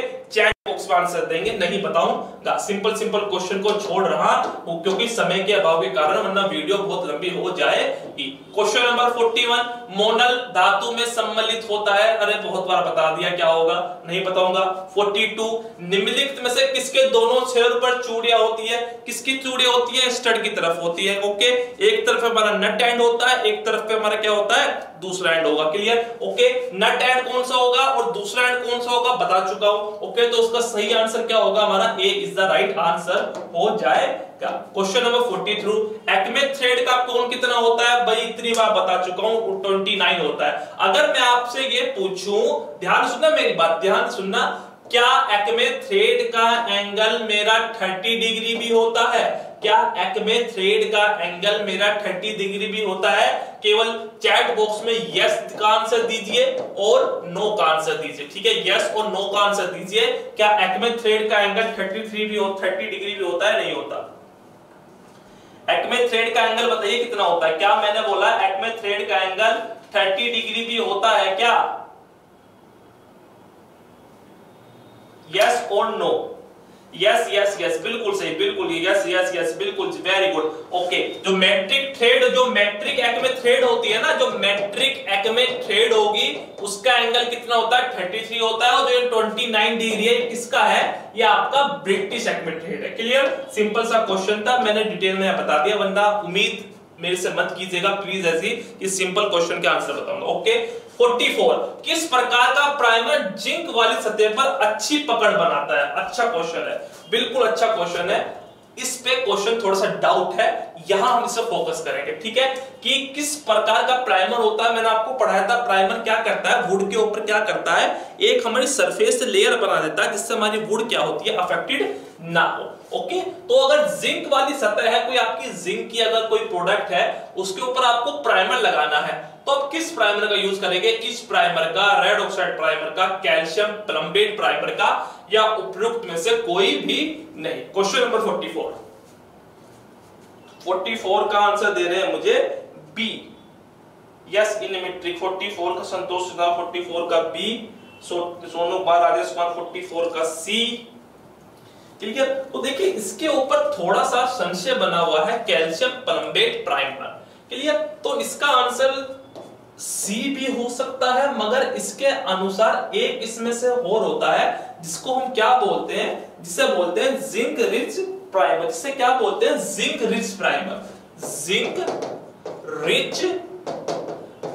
चैट में आंसर देंगे, नहीं बताऊँगा सिंपल सिंपल क्वेश्चन को छोड़ रहा हूँ, क्योंकि समय के अभाव के कारण, वरना वीडियो बहुत लंबी हो जाएगी। क्वेश्चन नंबर 41 मोनल धातु में सम्मिलित होता है। अरे, बहुत बार बता दिया, क्या होगा? नहीं बताऊँगा। 42 निम्नलिखित में से किसके दोनों सिर पर चूड़ियाँ होती है? किसकी चूड़ियाँ होती है? स्टड की तरफ़ होती है, ओके? एक तरफ़ हमारा नट एंड होता है, एक तरफ़ पे हमारा क्या होता है? दूसरा एंड होगा, क्लियर? ओके? नट एंड कौन सा होगा? और दूसरा एंड कौन सा होगा? बता चुका हूँ, ओके? तो उसका सही आंसर क्या होगा? हमारा A is the right answer हो जाएगा। क्वेश्चन नंबर 43 एक्मे थ्रेड का कौन कितना होता है? भाई, इतनी बार बता चुका हूँ 29 होता है। अगर मैं आपसे ये पूछू, ध्यान सुनना मेरी बात, ध्यान सुनना। क्या एक्मे थ्रेड का एंगल मेरा 30 डिग्री भी होता है? क्या एक्मे थ्रेड का एंगल मेरा 30 डिग्री भी होता है? केवल चैट बॉक्स में यस का आंसर दीजिए और नो का आंसर दीजिए, ठीक है? यस और नो का आंसर दीजिए। क्या एक्मे थ्रेड का एंगल 33 भी हो 30 डिग्री भी होता है? नहीं होता। एक्मे थ्रेड का एंगल बताइए कितना होता है? क्या मैंने बोला एक्मे थ्रेड का एंगल 30 डिग्री भी होता है क्या? यस और नो यस यस यस बिल्कुल सही, बिल्कुल यस यस यस बिल्कुल वेरी गुड ओके जो मैट्रिक थ्रेड जो मैट्रिक एक में थ्रेड होती है ना, जो मैट्रिक एक में थ्रेड होगी, उसका एंगल कितना होता है? 33 होता है और जो 29 डिग्री है किसका है? ये आपका ब्रिटिश एक में थ्रेड है. क्लियर सिंपल सा क्वेश्चन था, मैंने डिटेल में बता दिया बंदा, उम्मीद मेरे से मत कीजिएगा प्लीज़ ऐसी कि सिंपल क्वेश्चन के आंसर बताऊँगा. ओके 44 किस प्रकार का प्राइमर जिंक वाली सतह पर अच्छी पकड़ बनाता है? अच्छा क्वेश्चन है। बिल्कुल अच्छा क्वेश्चन है। इस पे क्वेश्चन थोड़ा सा डाउट है। यहाँ हम इसे फोकस करेंगे, ठीक है? कि किस प्रकार का प्राइमर होता है? मैंने आपको पढ़ाया था प्राइमर क्या करता है? वुड के ऊपर क्या करता है? एक हमारी सरफेस लेयर बना देता है, जिससे हमारी वुड क्या होती है? अफेक्टेड ना हो ओके तो अगर जिंक वाली सतह है, कोई आपकी जिंक की अगर कोई प्रोडक्ट है, उसके ऊपर आपको प्राइमर लगाना है। तो अब किस प्राइमर का यूज़ करेंगे? इस प्राइमर का रेड ऑक्साइड प्राइमर का कैल्शियम प्लम्बेट प्राइमर का, या उपयुक्त में से कोई भी नहीं। क्वेश्चन नंबर 44 44 का आंसर दे रहे हैं मुझे बी यस इन मेट्रिक 44 का संतोष 44 का बी सोनू कुमार राजेश कुमार 44 का सी ठीक है? तो देखिए, इसके ऊपर थोड़ा सा संशय बना हुआ है कैल्शियम प्लम्बेट प्राइमर क्लियर? तो इसका आंसर सी भी हो सकता है, मगर इसके अनुसार एक इसमें से और होता है, जिसको हम क्या बोलते हैं? जिसे बोलते हैं जिंक रिच प्राइमर। जिसे क्या बोलते हैं? Zinc rich primer. Zinc rich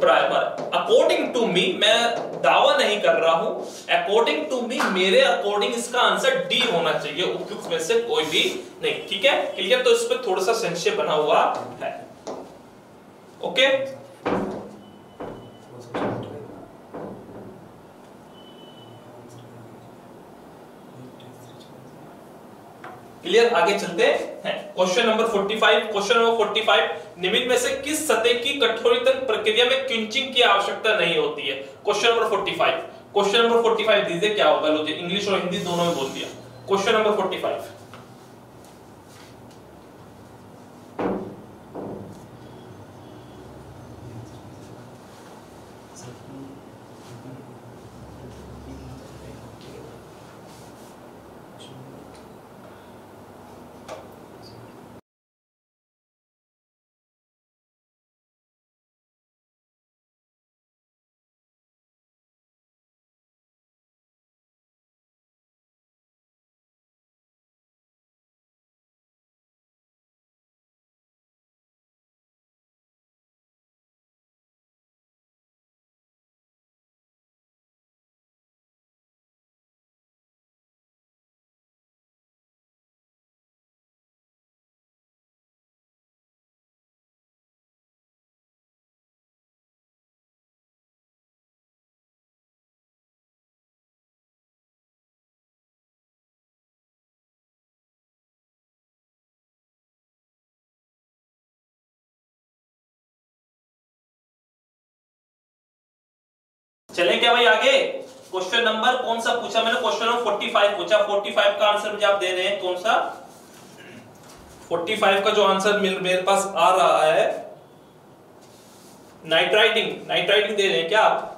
primer. According to me मैं दावा नहीं कर रहा हूँ। अकॉर्डिंग टू मी मेरे अकॉर्डिंग इसका आंसर डी होना चाहिए। उपयुक्त में से कोई भी नहीं। ठीक है? क्लियर तो इस पर थोड़ा सा संशय बना हुआ है। ओके क्लियर आगे चलते हैं। क्वेश्चन नंबर 45 क्वेश्चन नंबर 45 निम्न में से किस सतह की कठोरीकरण प्रक्रिया में क्विंचिंग की आवश्यकता नहीं होती है? क्वेश्चन नंबर 45 क्वेश्चन नंबर 45 दीजिए क्या होगा, लो इंग्लिश और हिंदी दोनों में बोल दिया। क्वेश्चन नंबर 45 चले क्या भाई आगे? क्वेश्चन नंबर कौन सा पूछा? मैंने क्वेश्चन नंबर 45 पूछा। 45 का आंसर मुझे आप दे रहे हैं। कौन सा? 45 का जो आंसर मेरे पास आ रहा है। नाइट्राइटिंग नाइट्राइटिंग दे रहे हैं क्या आप?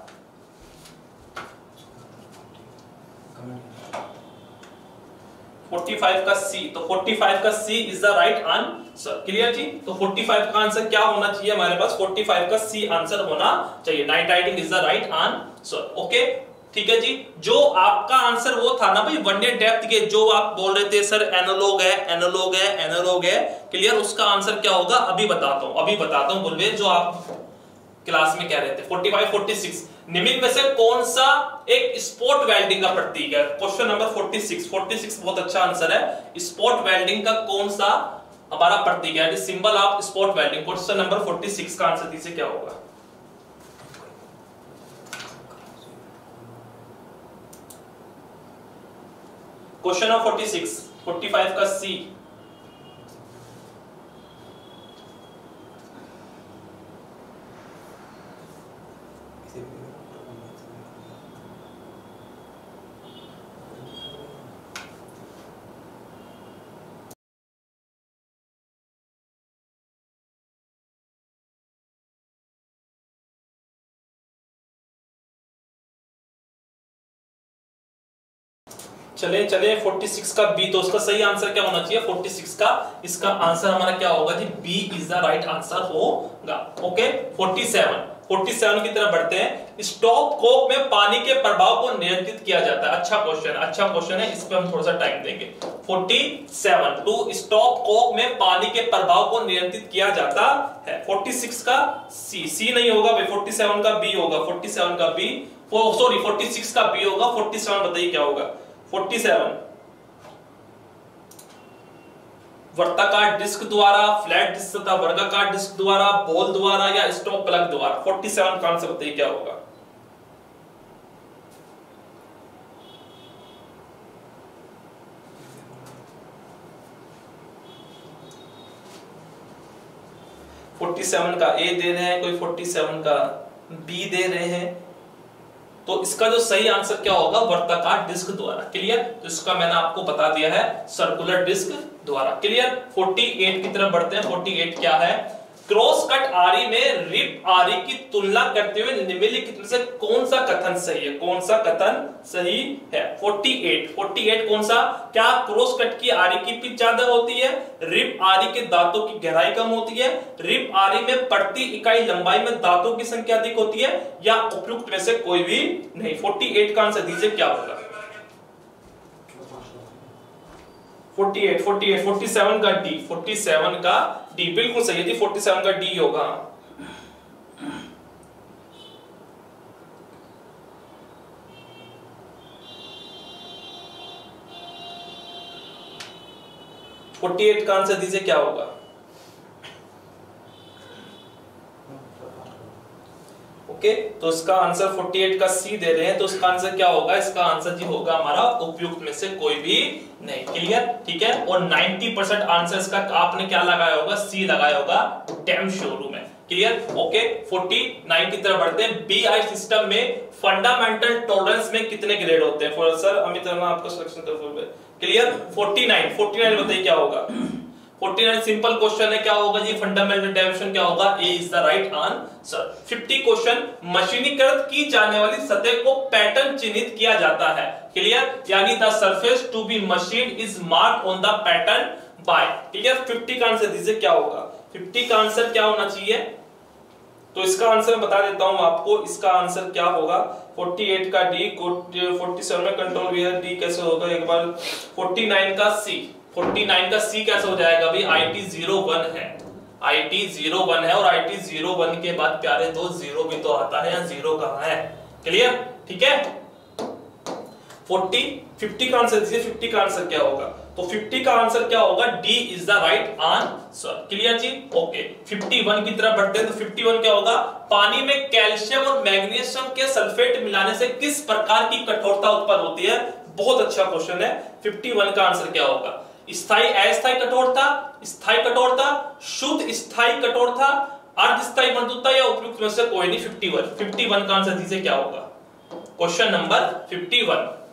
फोर्टी फाइव का सी तो फोर्टी फाइव का C is the right answer clear जी? तो फोर्टी फाइव का आंसर क्या होना चाहिए हमारे पास? फोर्टी फाइव का सी आंसर होना चाहिए। Nitriding is the right answer okay ठीक है जी? जो आपका आंसर वो था ना भाई वन डे डेप्थ के, जो आप बोल रहे थे सर एनालॉग है एनालॉग है एनालॉग है क्लियर उसका आंसर क्या होगा? अभी बताता हूँ, अभी बताता हूँ बोलवे जो आप क्लास में कह रहे थे। 45 46 निम्न में से कौन सा एक स्पोर्ट वेल्डिंग का प्रतीक है? क्वेश्चन नंबर 46 46 बहुत अच्छा आंसर है। स्पोर्ट वेल्डिंग का कौन सा हमारा प्रतीक है symbol of spot welding question number 46 का आंसर दीजिए, क्या होगा? क्वेश्चन नंबर 46 45 का सी चले चले 46 का बी तो उसका सही आंसर क्या होना चाहिए? 46 का इसका आंसर हमारा क्या होगा जी? B is the right answer होगा। ओके 47 47 की तरफ़ बढ़ते हैं। स्टॉप कोक में पानी के प्रभाव को नियंत्रित किया जाता है। अच्छा क्वेश्चन अच्छा क्वेश्चन है। इस पर हम थोड़ा सा टाइम देंगे। 47 टू स्टॉप कोक में पानी के प्रभाव को नियंत्रित किया जाता है। 46 का सी सी नहीं होगा भाई। 47 का बी होगा। 47 का बी सॉरी 46 का बी होगा। 47 बताइए क्या होगा? 47 वर्ताकार डिस्क द्वारा, फ्लैट डिस्क तथा वर्गाकार डिस्क द्वारा, बॉल द्वारा या स्टॉप प्लग द्वारा। 47 का आंसर बताइए, क्या होगा? फोर्टी सेवन का ए दे रहे हैं, कोई फोर्टी सेवन का बी दे रहे हैं। तो इसका जो सही आंसर क्या होगा? वर्ताकार डिस्क द्वारा। क्लियर तो इसका मैंने आपको बता दिया है सर्कुलर डिस्क द्वारा। क्लियर 48 की तरफ़ बढ़ते हैं। 48 क्या है? क्रॉस कट आरी में, रिप आरी की तुलना करते हुए निम्नलिखित में से कौन सा कथन सही है? कौन सा कथन सही है? 48 48 कौन सा? क्या क्रॉस कट की आरी की पिच ज़्यादा होती है? रिप आरी के दांतों की गहराई कम होती है। रिप आरी में प्रति इकाई लंबाई में दांतों की संख्या अधिक होती है या उपयुक्त में से कोई भी नहीं? 48 का आंसर दीजिए, क्या होगा? 48 48 47 का डी 47 का डी बिल्कुल सही है जी 47 का डी होगा। फोर्टी एट का आंसर दीजिए, क्या होगा? ओके तो इसका आंसर 48 का सी दे रहे हैं तो इसका आंसर क्या होगा? इसका आंसर जी होगा हमारा उपयुक्त में से कोई भी नहीं। क्लियर ठीक है? और 90 परसेंट आंसर इसका आपने क्या लगाया होगा? सी लगाया होगा डैम शोरूम है क्लियर ओके 49 की तरफ़ बढ़ते हैं। बीआई सिस्टम में फंडामेंटल टॉलरेंस में कितने ग्रेड होते हैं? सर अमित आपका सिलेक्शन क्लियर 49 49 बताइए क्या होगा? 49 सिंपल क्वेश्चन है, क्या होगा जी? फंडामेंटल डेविएशन क्या होगा? A is the right answer 50 question मशीनीकृत की जाने वाली सतह को पैटर्न चिन्हित किया जाता है। क्लियर यानी the surface to be machine is mark on the pattern by clear 50 का आंसर दीजिए, क्या होगा? 50 का आंसर क्या होना चाहिए? तो इसका आंसर बता देता हूँ आपको, इसका आंसर क्या होगा? 48 का डी 47 में कंट्रोल डी कैसे होगा? एक बार 49 का सी 49 का सी कैसे हो जाएगा? भाई आई टी ज़ीरो वन है। आई टी ज़ीरो वन है और आई टी ज़ीरो वन के बाद प्यारे दो ज़ीरो भी तो आता है या ज़ीरो कहा है? क्लियर ठीक है? 40 50 का आंसर दीजिए। 50 का आंसर क्या होगा? तो 50 का आंसर क्या होगा? D is the right answer clear ji? Okay 51 की तरफ़ बढ़ते हैं तो 51 क्या होगा? पानी में कैल्शियम और मैग्नीशियम के सल्फेट मिलाने से किस प्रकार की कठोरता उत्पन्न होती है? बहुत अच्छा क्वेश्चन है। 51 का आंसर क्या होगा? स्थायी अस्थाई कठोरता स्थायी कठोरता, शुद्ध स्थायी कठोरता अर्ध स्थायी मृदुता या उपयुक्त में से कोई नहीं 51 51 का आंसर दीजिए क्या होगा? क्वेश्चन नंबर 51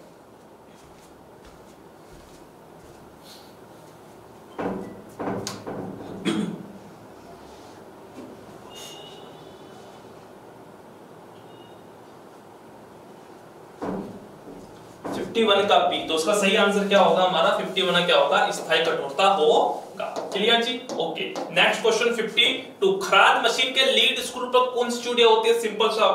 51 का पी तो उसका सही आंसर क्या होगा? हमारा 51 क्या होगा? स्थायी कठोरता होगा। क्लियर जी? ओके नेक्स्ट क्वेश्चन 52 खराद मशीन के लीड स्क्रू पर कौन सी चूड़िया होती है? सिंपल सा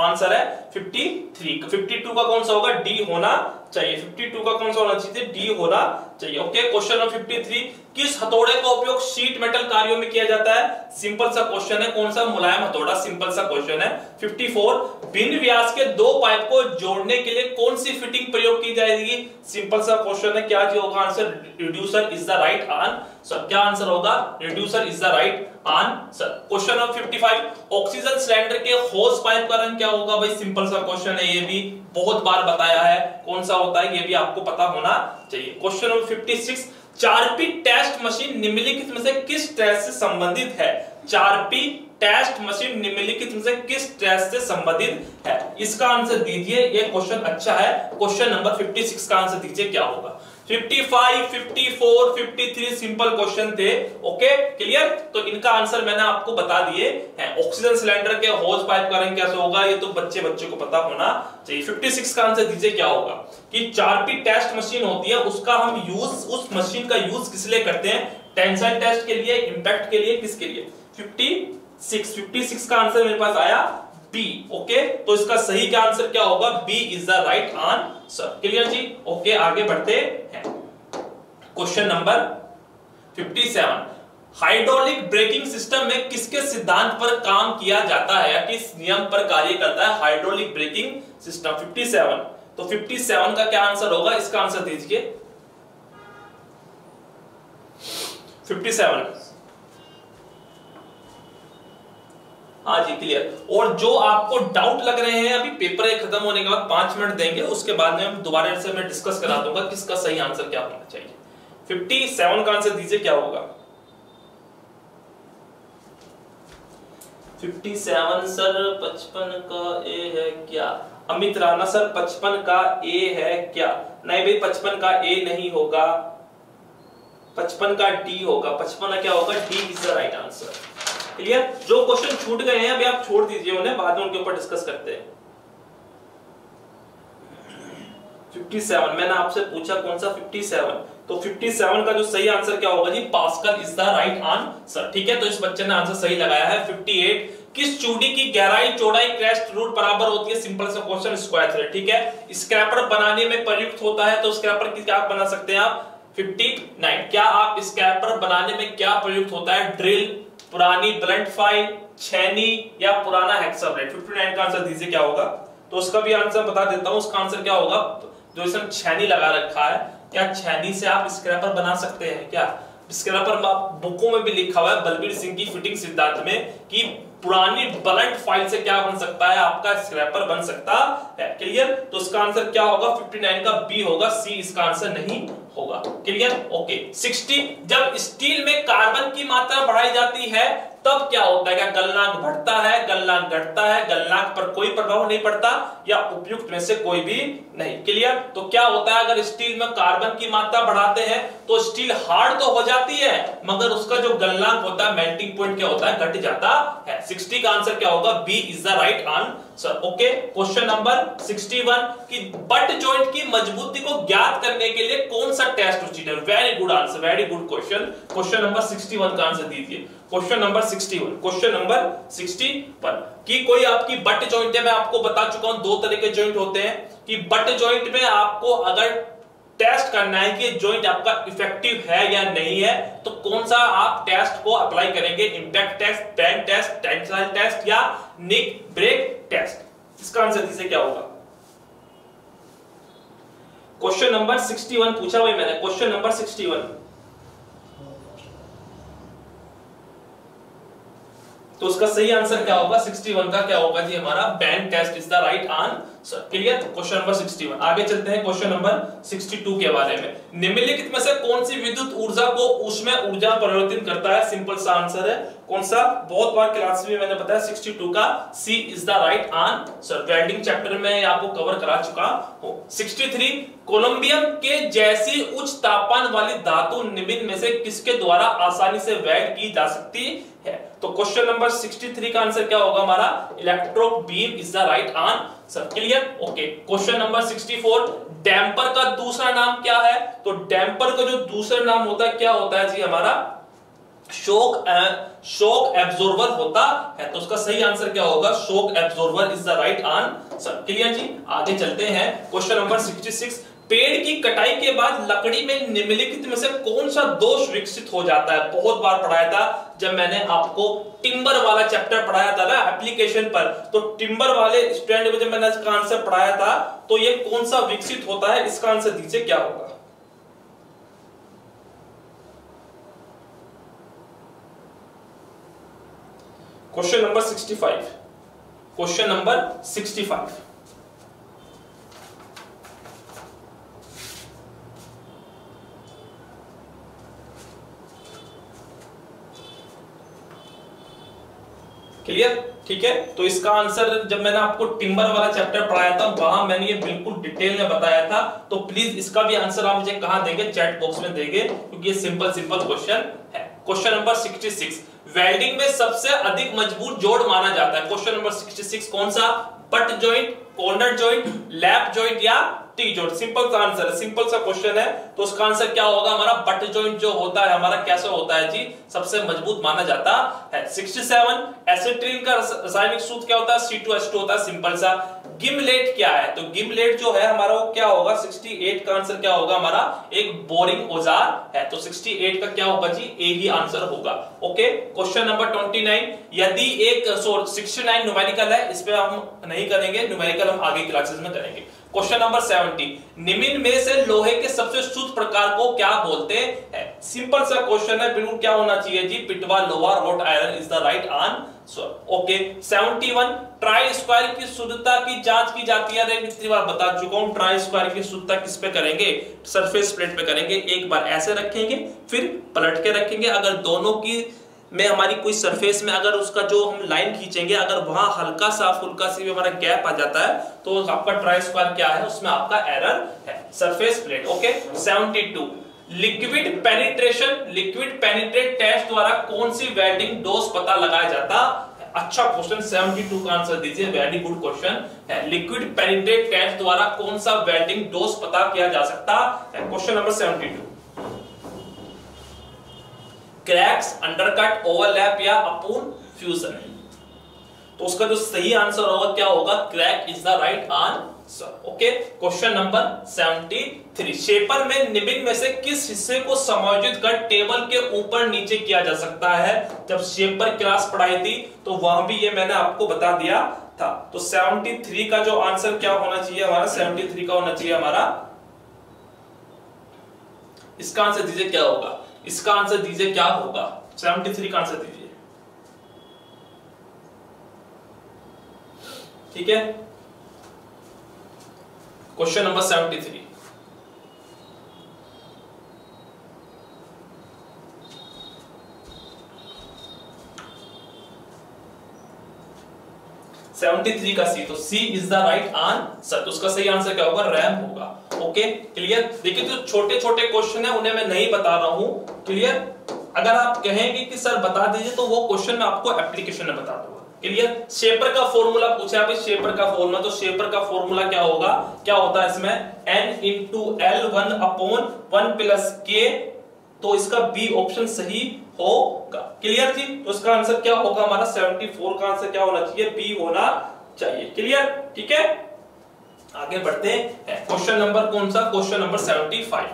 आंसर है। 53 52 का कौन सा होगा? डी होना चाहिए। 52 का कौन सा होना चाहिए? डी होना चाहिए। ओके क्वेश्चन नंबर 53 किस हथौड़े का उपयोग शीट मेटल कार्यों में किया जाता है? सिंपल सा क्वेश्चन है। कौन सा? मुलायम हथौड़ा सिंपल सा क्वेश्चन है। 54 भिन्न व्यास के दो पाइप को जोड़ने के लिए कौन सी फिटिंग प्रयोग की जाएगी? सिंपल सा क्वेश्चन है। क्या होगा? Answer reducer is the right answer क्या आंसर होगा? Reducer is the right answer question number 55 oxygen cylinder के होस पाइप का रंग क्या होगा? भाई सिंपल सा क्वेश्चन है। ये भी बहुत बार बताया है। कौन सा होता है? ये भी आपको पता होना चाहिए। Question number 56 Charpy test machine निम्नलिखित में से किस टेस्ट से संबंधित है? चारपी टेस्ट मशीन निम्नलिखित में से किस टेस्ट से संबंधित है? इसका आंसर दीजिए यह क्वेश्चन अच्छा है। क्वेश्चन नंबर 56 का आंसर दीजिए, क्या होगा? 55, 54, 53 सिंपल क्वेश्चन थे ओके क्लियर तो इनका आंसर मैंने आपको बता दिए हैं। ऑक्सीजन सिलेंडर के होज पाइप का रंग कैसे होगा ये तो बच्चे बच्चे को पता होना चाहिए। 56 का आंसर दीजिए क्या होगा? कि चारपी टेस्ट मशीन होती है उसका हम यूज़ उस मशीन का यूज़ किस लिए करते हैं? टेंशन टेस्ट के लिए इंपैक्ट के लिए किसके लिए? 56 56 का आंसर मेरे पास आया। बी ओके तो इसका सही क्या आंसर क्या होगा? B is the right answer clear ji? Okay आगे बढ़ते हैं। Question number 57 hydraulic braking system में किसके सिद्धांत पर काम किया जाता है या किस नियम पर कार्य करता है हाइड्रोलिक ब्रेकिंग सिस्टम 57 तो 57 का क्या आंसर होगा? इसका आंसर दीजिए। 57 हाँ जी क्लियर और जो आपको डाउट लग रहे हैं, अभी पेपर खत्म होने के बाद पाँच मिनट देंगे, उसके बाद में दोबारा से मैं डिस्कस करा दूँगा किसका सही आंसर क्या होना चाहिए. फिफ्टी सेवन का आंसर दीजिए, क्या होगा? फिफ्टी सेवन सर पचपन का ए है क्या? अमित राणा सर पचपन का ए है क्या? नहीं भाई, पचपन का ए नहीं होगा. पचपन का डी होगा. पचपन का क्या होगा? D is the right answer clear जो क्वेश्चन छूट गए हैं, अभी आप छोड़ दीजिए उन्हें, बाद में उनके ऊपर डिस्कस करते हैं। 57 मैंने आपसे पूछा कौन सा 57 तो 57 का जो सही आंसर क्या होगा जी? Pascal is the right answer ठीक है? तो इस बच्चे ने आंसर सही लगाया है। 58 किस चूड़ी की गहराई, चौड़ाई क्रेस्ट रूट बराबर होती है? सिंपल सा क्वेश्चन स्क्वायर थ्रेड ठीक है? स्क्रैपर बनाने में प्रयुक्त होता है तो स्क्रैपर की क्या बना सकते हैं आप? 59 क्या आप स्क्रैपर बनाने में क्या प्रयुक्त होता है? ड्रिल पुरानी ब्लंट फ़ाइल, छैनी या पुराना हेक्साब्लेड 59 का आंसर दीजिए क्या होगा? तो उसका भी आंसर बता देता हूँ, उसका आंसर क्या होगा? जो इसमें छैनी लगा रखा है, क्या छैनी से आप स्क्रैपर बना सकते हैं क्या? स्क्रैपर बुकों में भी लिखा हुआ है, बलबीर सिंह की फिटिंग सिद्धांत में, कि पुरानी ब्लंट फ़ाइल से क्या बन सकता है, आपका स्क्रैपर बन सकता है। क्लियर तो इसका आंसर क्या होगा? 59 का बी होगा सी इसका आंसर नहीं। होगा। क्लियर ओके 60 जब स्टील में कार्बन की मात्रा बढ़ाई जाती है, तब क्या होता है? क्या गलनांक बढ़ता है? गलनांक घटता है? गलनांक पर कोई प्रभाव नहीं पड़ता या उपयुक्त में से कोई भी नहीं। क्लियर तो क्या होता है? अगर स्टील में कार्बन की मात्रा बढ़ाते हैं तो स्टील हार्ड तो हो जाती है, मगर उसका जो गलनांक होता है मेल्टिंग पॉइंट क्या होता है? घट जाता है। 60 का आंसर क्या होगा? B is the right answer okay question number 61 कि बट जॉइंट की मजबूती को ज्ञात करने के लिए कौन सा test procedure very good answer very good question question number 61 का आंसर दीजिए। क्वेश्चन नंबर 61 क्वेश्चन नंबर 61 कि कोई आपकी बट जॉइंट है, मैं आपको बता चुका हूँ, दो तरह के जॉइंट होते हैं। कि बट जॉइंट में आपको अगर टेस्ट करना है कि जॉइंट आपका इफ़ेक्टिव है या नहीं है तो कौन सा आप टेस्ट को अप्लाई करेंगे? Impact test bend test tensile test या निक ब्रेक टेस्ट। इसका आंसर से क्या होगा? क्वेश्चन नंबर 61 पूछा भाई मैंने। क्वेश्चन नंबर 61 तो उसका सही आंसर क्या होगा? 61 का क्या होगा जी हमारा? Bend test is the right answer clear question number 61 आगे चलते हैं क्वेश्चन नंबर 62 के बारे में. निम्नलिखित में से कौन सी विद्युत ऊर्जा को उसमें ऊर्जा परिवर्तित करता है? सिंपल सा आंसर है. कौन सा? बहुत बार क्लास में मैंने बताया 62 का. C is the right answer welding chapter में आपको कवर करा चुका हूँ. 63 कोलंबियम के जैसी उच्च तापमान वाली धातु निम्न में से किसके द्वारा आसानी से वेल्ड की जा सकती है? तो क्वेश्चन नंबर 63 का आंसर क्या होगा हमारा? Electro beam is the right answer clear okay question number 64 damper का दूसरा नाम क्या है? तो डैम्पर का जो दूसरा नाम होता है, क्या होता है जी हमारा? शोक शोक एब्जॉर्बर होता है तो उसका सही आंसर क्या होगा? Shock absorber is the right answer clear जी? आगे चलते हैं. क्वेश्चन नंबर 66 पेड़ की कटाई के बाद लकड़ी में निम्नलिखित में से कौन सा दोष विकसित हो जाता है? बहुत बार पढ़ाया था, जब मैंने आपको टिम्बर वाला चैप्टर पढ़ाया था ना एप्लीकेशन पर तो टिम्बर वाले स्टैंड में जब मैंने इसका आंसर पढ़ाया था तो ये कौन सा विकसित होता है? इसका आंसर दीजिए, क्या होगा? Question number 65 question number 65 clear ठीक है? तो इसका आंसर जब मैंने आपको टिम्बर वाला चैप्टर पढ़ाया था, वहाँ मैंने ये बिल्कुल डिटेल में बताया था तो प्लीज़ इसका भी आंसर आप मुझे कहाँ देंगे? चैट बॉक्स में देंगे, क्योंकि ये सिंपल सिंपल क्वेश्चन है। क्वेश्चन नंबर 66 वेल्डिंग में सबसे अधिक मज़बूत जोड़ माना जाता है। क्वेश्चन नंबर 66 कौन सा? But joint corner joint lap joint या टी जॉइंट सिंपल सा आंसर है सिंपल सा क्वेश्चन है। तो उसका आंसर क्या होगा? हमारा बट जॉइंट जो होता है, हमारा कैसे होता है जी? सबसे मज़बूत माना जाता है। 67 एसिट्रिल का रासायनिक सूत्र क्या होता है? C2H2 होता है सिंपल सा। गिमलेट क्या है? तो गिमलेट जो है, हमारा वो क्या होगा? 68 का आंसर क्या होगा हमारा? एक बोरिंग औज़ार है। तो 68 का क्या होगा जी? ए ही आंसर होगा। ओके क्वेश्चन नंबर 29 यदि एक सॉरी 69 न्यूमेरिकल है, इस पे हम नहीं करेंगे। न्यूमेरिकल हम आगे क्लासेस में करेंगे। क्वेश्चन नंबर 70 निम्न में से लोहे के सबसे शुद्ध प्रकार को क्या बोलते हैं? सिंपल सा क्वेश्चन है। बिल्कुल क्या होना चाहिए जी? पिटवा लोहा wrought iron is the right answer okay 71 try square की शुद्धता की जाँच की जाती है। कितनी बार बता चुका हूँ ट्राई स्क्वायर की शुद्धता किस पे करेंगे? सरफेस प्लेट पे करेंगे। एक बार ऐसे रखेंगे, फिर पलट के रखेंगे। अगर दोनों की में हमारी कोई सरफेस में अगर उसका जो हम लाइन खींचेंगे, अगर वहाँ हल्का सा, फुल्का सी भी हमारा गैप आ जाता है तो आपका ट्राई स्क्वायर क्या है? उसमें आपका एरर है। Surface plate okay 72 liquid penetration, liquid penetrate test द्वारा कौन सी वेल्डिंग डोज पता लगाया जाता? अच्छा क्वेश्चन 72 का आंसर दीजिए वेरी गुड क्वेश्चन है, लिक्विड पेनिट्रेट टेस्ट द्वारा कौन सा वेल्डिंग डोज पता किया जा सकता? है question number 72 cracks undercut overlap या अपूर्ण फ्यूजन तो उसका जो सही आंसर होगा, क्या होगा? Crack is the right answer okay question number 73 shaper में निबिन में से किस हिस्से को समायोजित कर टेबल के ऊपर नीचे किया जा सकता है? जब शेपर क्लास पढ़ाई थी तो वहाँ भी ये मैंने आपको बता दिया था। तो 73 का जो आंसर क्या होना चाहिए हमारा? 73 का होना चाहिए हमारा। इसका आंसर दीजिए क्या होगा? इसका आंसर दीजिए क्या होगा? 73 का आंसर दीजिए। ठीक है? क्वेश्चन नंबर 73 73 का सी तो C is the right answer तो उसका सही आंसर क्या होगा? रैम होगा. ओके क्लियर देखिए, जो छोटे छोटे क्वेश्चन है, उन्हें मैं नहीं बता रहा हूँ. क्लियर अगर आप कहेंगे कि, सर, बता दीजिए तो वो क्वेश्चन मैं आपको एप्लीकेशन में बता दूँगा. क्लियर शेपर का फॉर्मूला पूछा अभी शेपर का फॉर्मूला तो शेपर का फॉर्मूला क्या होगा? क्या होता है इसमें? N into L one upon one plus K तो इसका बी ऑप्शन सही होगा। क्लियर थी? तो इसका आंसर क्या होगा हमारा? 74 का आंसर क्या होना चाहिए? बी होना चाहिए। क्लियर ठीक है? आगे बढ़ते हैं। क्वेश्चन नंबर कौन सा? Question number 75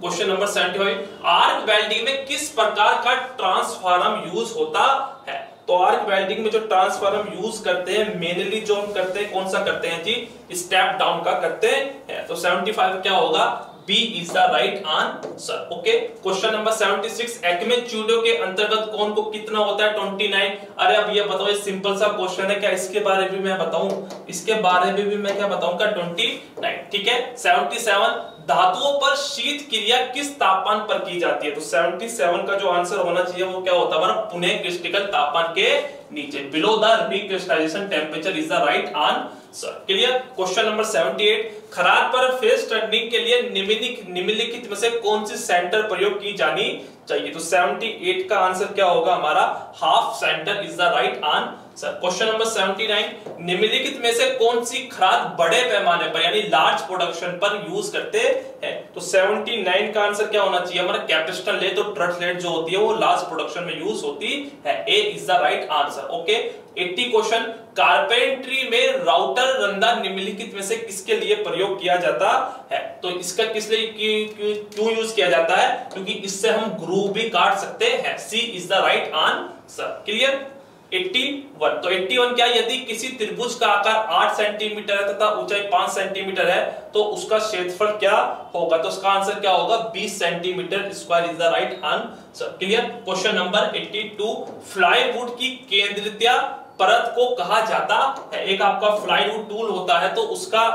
question number 75 arc welding में किस प्रकार का ट्रांसफार्म यूज़ होता है? तो आर्क वेल्डिंग में जो ट्रांसफार्म यूज़ करते हैं मेनली जो हम करते हैं, कौन सा करते हैं जी? स्टेप डाउन का करते हैं। तो 75 क्या होगा? B is the right answer okay question number 76 Acme pseudo के अंतर्गत कौन को कितना होता है? 29 अरे अब ये बताओ, ये सिंपल सा क्वेश्चन है, क्या इसके बारे में मैं बताऊँ? इसके बारे में भी मैं क्या बताऊँगा 29 ठीक है? 77 धातुओं पर शीत क्रिया किस तापमान पर की जाती है? तो 77 का जो आंसर होना चाहिए, वो क्या होता है? पुनः क्रिस्टिकल तापमान के नीचे below the recrystallization temperature is the right answer clear question number 78 खराद पर फेस टर्निंग के लिए निम्नलिखित में से कौन सी सेंटर प्रयोग की जानी चाहिए? तो 78 का आंसर क्या होगा हमारा? Half centre is the right answer question number 79 निम्नलिखित में से कौन सी खाद बड़े पैमाने पर, यानी लार्ज प्रोडक्शन पर यूज़ करते हैं? तो 79 का आंसर क्या होना चाहिए? हमारा कैपिस्टन ले तो ट्रट लेट जो होती है, वो लार्ज प्रोडक्शन में यूज़ होती है। A is the right answer okay 80 question carpentry में राउटर रंदा निम्नलिखित में से किसके लिए प्रयोग किया जाता है? तो इसका किस लिए क्यों यूज़ किया जाता है? क्योंकि इससे हम ग्रुप भी काट सकते हैं। C is the right answer clear 81 तो 81 क्या, यदि किसी त्रिभुज का आकार 8 सेंटीमीटर है तथा ऊंचाई 5 सेंटीमीटर है तो उसका क्षेत्रफल क्या होगा? तो उसका आंसर क्या होगा? 20 centimetre square is the right answer clear question number 82 plywood की केंद्रित्या परत को कहा जाता है। एक आपका फ्लाईवुड टूल होता है तो उसका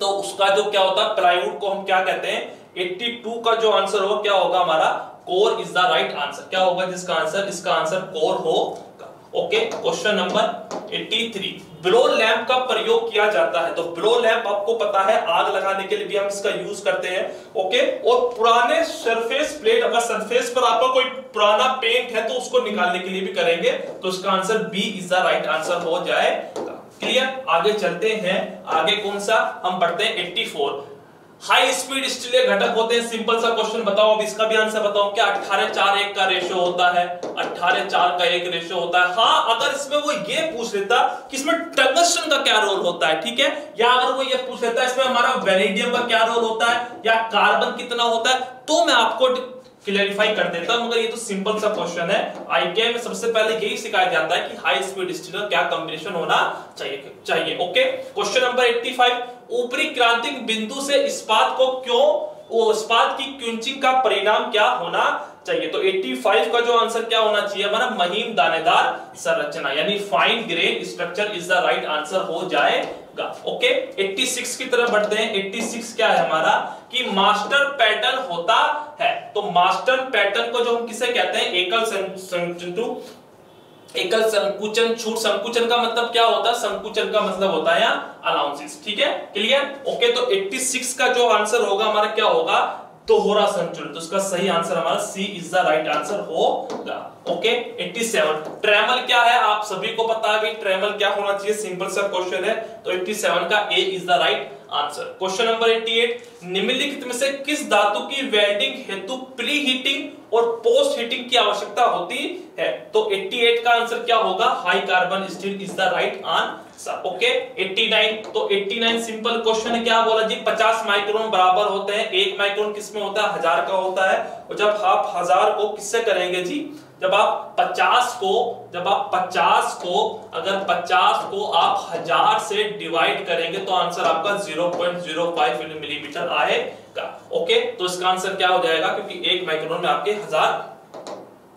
तो उसका जो क्या होता है? प्लाईवुड को हम क्या कहते हैं? 82 का जो आंसर होगा, क्या होगा हमारा? Core is the right answer क्या होगा जिसका आंसर इसका आंसर कोर होगा okay question number 83 blow lamp का प्रयोग किया जाता है। तो ब्लो लैंप आपको पता है, आग लगाने के लिए भी हम इसका यूज़ करते हैं। ओके और पुराने सरफेस प्लेट अगर सरफेस पर आपका कोई पुराना पेंट है तो उसको निकालने के लिए भी करेंगे। तो इसका answer B is the right answer हो जाएगा। क्लियर आगे चलते हैं। आगे कौन सा? हम पढ़ते हैं 84 हाई स्पीड स्टील घटक होते हैं। सिंपल सा क्वेश्चन बताओ, अब इसका भी आंसर बताओ क्या अठारह चार एक का रेशो होता है। अठारह चार का एक रेशो होता है। हाँ अगर इसमें वो ये पूछ लेता कि इसमें टंगस्टन का क्या रोल होता है, ठीक है? या अगर वो ये पूछ लेता, इसमें हमारा वेनेडियम का क्या रोल होता है, या कार्बन कितना होता है तो मैं आपको क्लियरिफाई कर देता हूँ। मगर ये तो सिंपल सा क्वेश्चन है। आईके में सबसे पहले यही सिखाया जाता है कि हाई स्पीड स्टील का क्या कॉम्बिनेशन होना चाहिए चाहिए ओके क्वेश्चन नंबर 85 ऊपरी क्रांतिक बिंदु से इस्पात को क्यों, वो इस्पात की क्यूंचिंग का परिणाम क्या होना चाहिए? तो 85 का जो आंसर क्या होना चाहिए? हमारा महीन दानेदार संरचना, यानी fine grain structure is the right answer हो जाएगा ओके 86 की तरफ़ बढ़ते हैं। 86 क्या है हमारा? कि मास्टर पैटर्न होता है। तो मास्टर पैटर्न को जो हम किसे कहते हैं? एकल संचु, एकल संकुचन, छूट संकुचन का मतलब क्या होता? है संकुचन का मतलब होता है अलाउंसेस ठीक है? क्लियर ओके तो 86 का जो आंसर होगा हमारा क्या होगा? दोहरा संचलन। तो उसका सही आंसर हमारा C is the right answer होगा। ओके 87 ट्रेमल क्या है? आप सभी को पता है ट्रेमल क्या होना चाहिए? सिंपल सा क्वेश्चन है। तो 87 का A is the right answer question number 88 निम्नलिखित में से किस धातु की वेल्डिंग हेतु प्री हीटिंग और पोस्ट हीटिंग की आवश्यकता होती है? तो 88 का आंसर क्या होगा? High carbon steel is the right answer okay 89 तो 89 सिंपल क्वेश्चन है। क्या बोला जी? 50 माइक्रोन बराबर होते हैं। एक माइक्रोन किसमें होता है? हज़ार का होता है। और जब आप हज़ार को किससे करेंगे जी? जब आप 50 को, जब आप 50 को, अगर 50 को आप हज़ार से डिवाइड करेंगे तो आंसर आपका 0.05 मिलीमीटर आएगा। ओके तो इसका आंसर क्या हो जाएगा? क्योंकि एक माइक्रोन में आपके हज़ार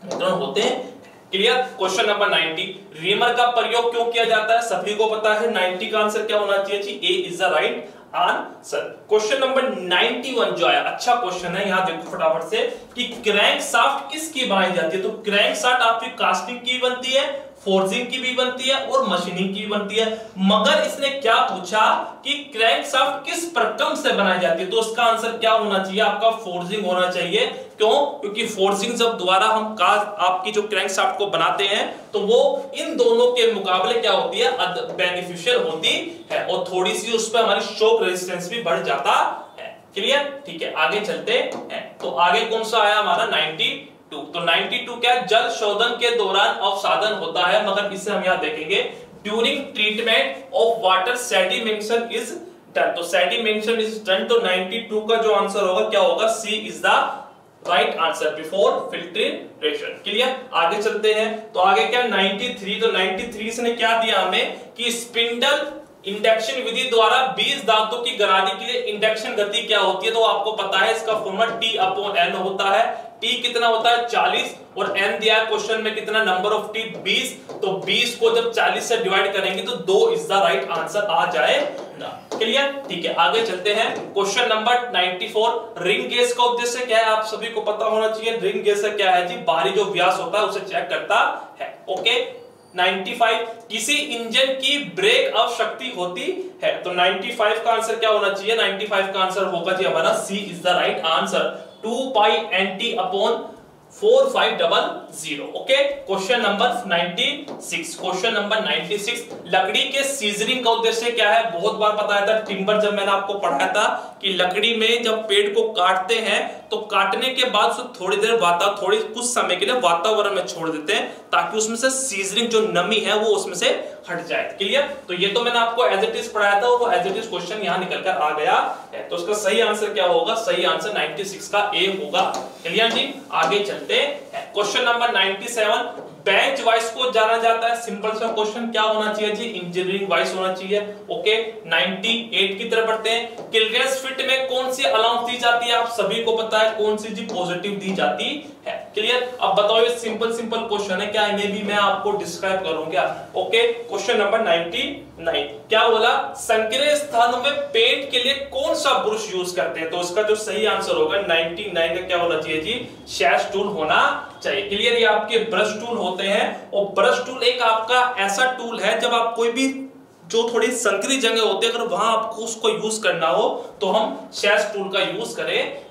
माइक्रोन होते हैं। क्लियर क्वेश्चन नंबर 90 रीमर का प्रयोग क्यों किया जाता है? सभी को पता है। 90 का आंसर क्या होना चाहिए जी? A is the right answer question number 91 जो आया अच्छा क्वेश्चन है, यहाँ देखो फटाफट से, कि क्रैंक साफ्ट किसकी बनाई जाती है? तो क्रैंक साफ्ट आपकी कास्टिंग की बनती है फोर्जिंग की भी बनती है और मशीनिंग की भी बनती है। मगर इसने क्या पूछा कि क्रैंक साफ्ट किस प्रक्रम से बनाई जाती है? तो उसका आंसर क्या होना चाहिए? आपका फोर्जिंग होना चाहिए। क्यों? क्योंकि फोर्जिंग जब दोबारा हम कास्ट आपकी जो क्रैंक साफ्ट को बनाते हैं तो वो इन दोनों के मुकाबले क्या होती है? बेनिफिशियल होती है। और थोड़ी सी उस पर हमारी शोक रेजिस्टेंस भी बढ़ जाता है। क्लियर ठीक है, आगे चलते हैं। तो आगे कौन सा आया हमारा? 92 तो 92 क्या जल शोधन के दौरान अवसाधन होता है, मगर इसे हम यहाँ देखेंगे। During treatment of water sedimentation is done तो सेडिमेंशन इज़ डन तो 92 का जो आंसर होगा, क्या होगा? C is the right answer before filtration clear आगे चलते हैं। तो आगे क्या? 93 तो 93 इसने क्या दिया हमें? कि स्पिंडल इंडक्शन विधि द्वारा 20 धातु की गरादी के लिए इंडक्शन गति क्या होती है? तो आपको पता है, इसका फॉर्मूला टी अपॉन एन होता है। टी कितना होता है? 40 और एन दिया है क्वेश्चन में कितना? नंबर ऑफ़ टी 20 तो 20 को जब 40 से डिवाइड करेंगे तो दो इज़ द राइट आंसर आ जाएगा। क्लियर ठीक है, आगे चलते हैं। क्वेश्चन नंबर 94 रिंग गेज का उद्देश्य क्या है? आप सभी को पता होना चाहिए रिंग गेज से क्या है जी? बाहरी जो व्यास होता है, उसे चेक करता है। ओके 95 किसी इंजन की ब्रेक अप शक्ति होती है। तो 95 का आंसर क्या होना चाहिए? 95 का आंसर होगा जी हमारा C is the right answer two pi N T upon four five double zero okay question number ninety six question number ninety six लकड़ी के सीजनिंग का उद्देश्य क्या है? बहुत बार बताया था टिम्बर जब मैंने आपको पढ़ाया था कि लकड़ी में जब पेड़ को काटते हैं तो काटने के बाद उसे थोड़ी देर वाता, थोड़ी कुछ समय के लिए वातावरण में छोड़ देते हैं, ताकि उसमें से सीजनिंग जो नमी है वो उसमें से हट जाए। क्लियर तो ये तो मैंने आपको एज इट इज़ पढ़ाया था, वो एज इट इज़ क्वेश्चन यहाँ निकल कर आ गया है। तो उसका सही आंसर क्या होगा? सही आंसर 96 का ए होगा। क्लियर जी? आगे चलते हैं। क्वेश्चन नंबर 97 बेंच वाइस को जाना जाता है। सिंपल सा क्वेश्चन क्या होना चाहिए जी? इंजीनियरिंग वाइस होना चाहिए। ओके 98 की तरफ़ बढ़ते हैं। किलगेस फिट में कौन सी अलाउंस दी जाती है? आप सभी को पता है कौन सी जी पॉजिटिव दी जाती है। क्लियर अब बताओ, ये सिंपल सिंपल क्वेश्चन है। क्या इन्हें भी मैं आपको डिस्क्राइब करूँगा? ओके क्वेश्चन नंबर 99 क्या बोला? संकीर्ण स्थानों में पेंट के लिए कौन सा ब्रश यूज़ करते हैं? तो उसका जो सही आंसर होगा 99 का क्या होना चाहिए जी? शैश टूल होना चाहिए। क्लियर ये आपके ब्रश टूल होते हैं और ब्रश टूल एक आपका ऐसा टूल है, जब आप कोई भी जो थोड़ी संकरी जगह होती है, अगर वहाँ आपको उसको यूज़ करना हो तो हम शैश टूल का यूज़ करें।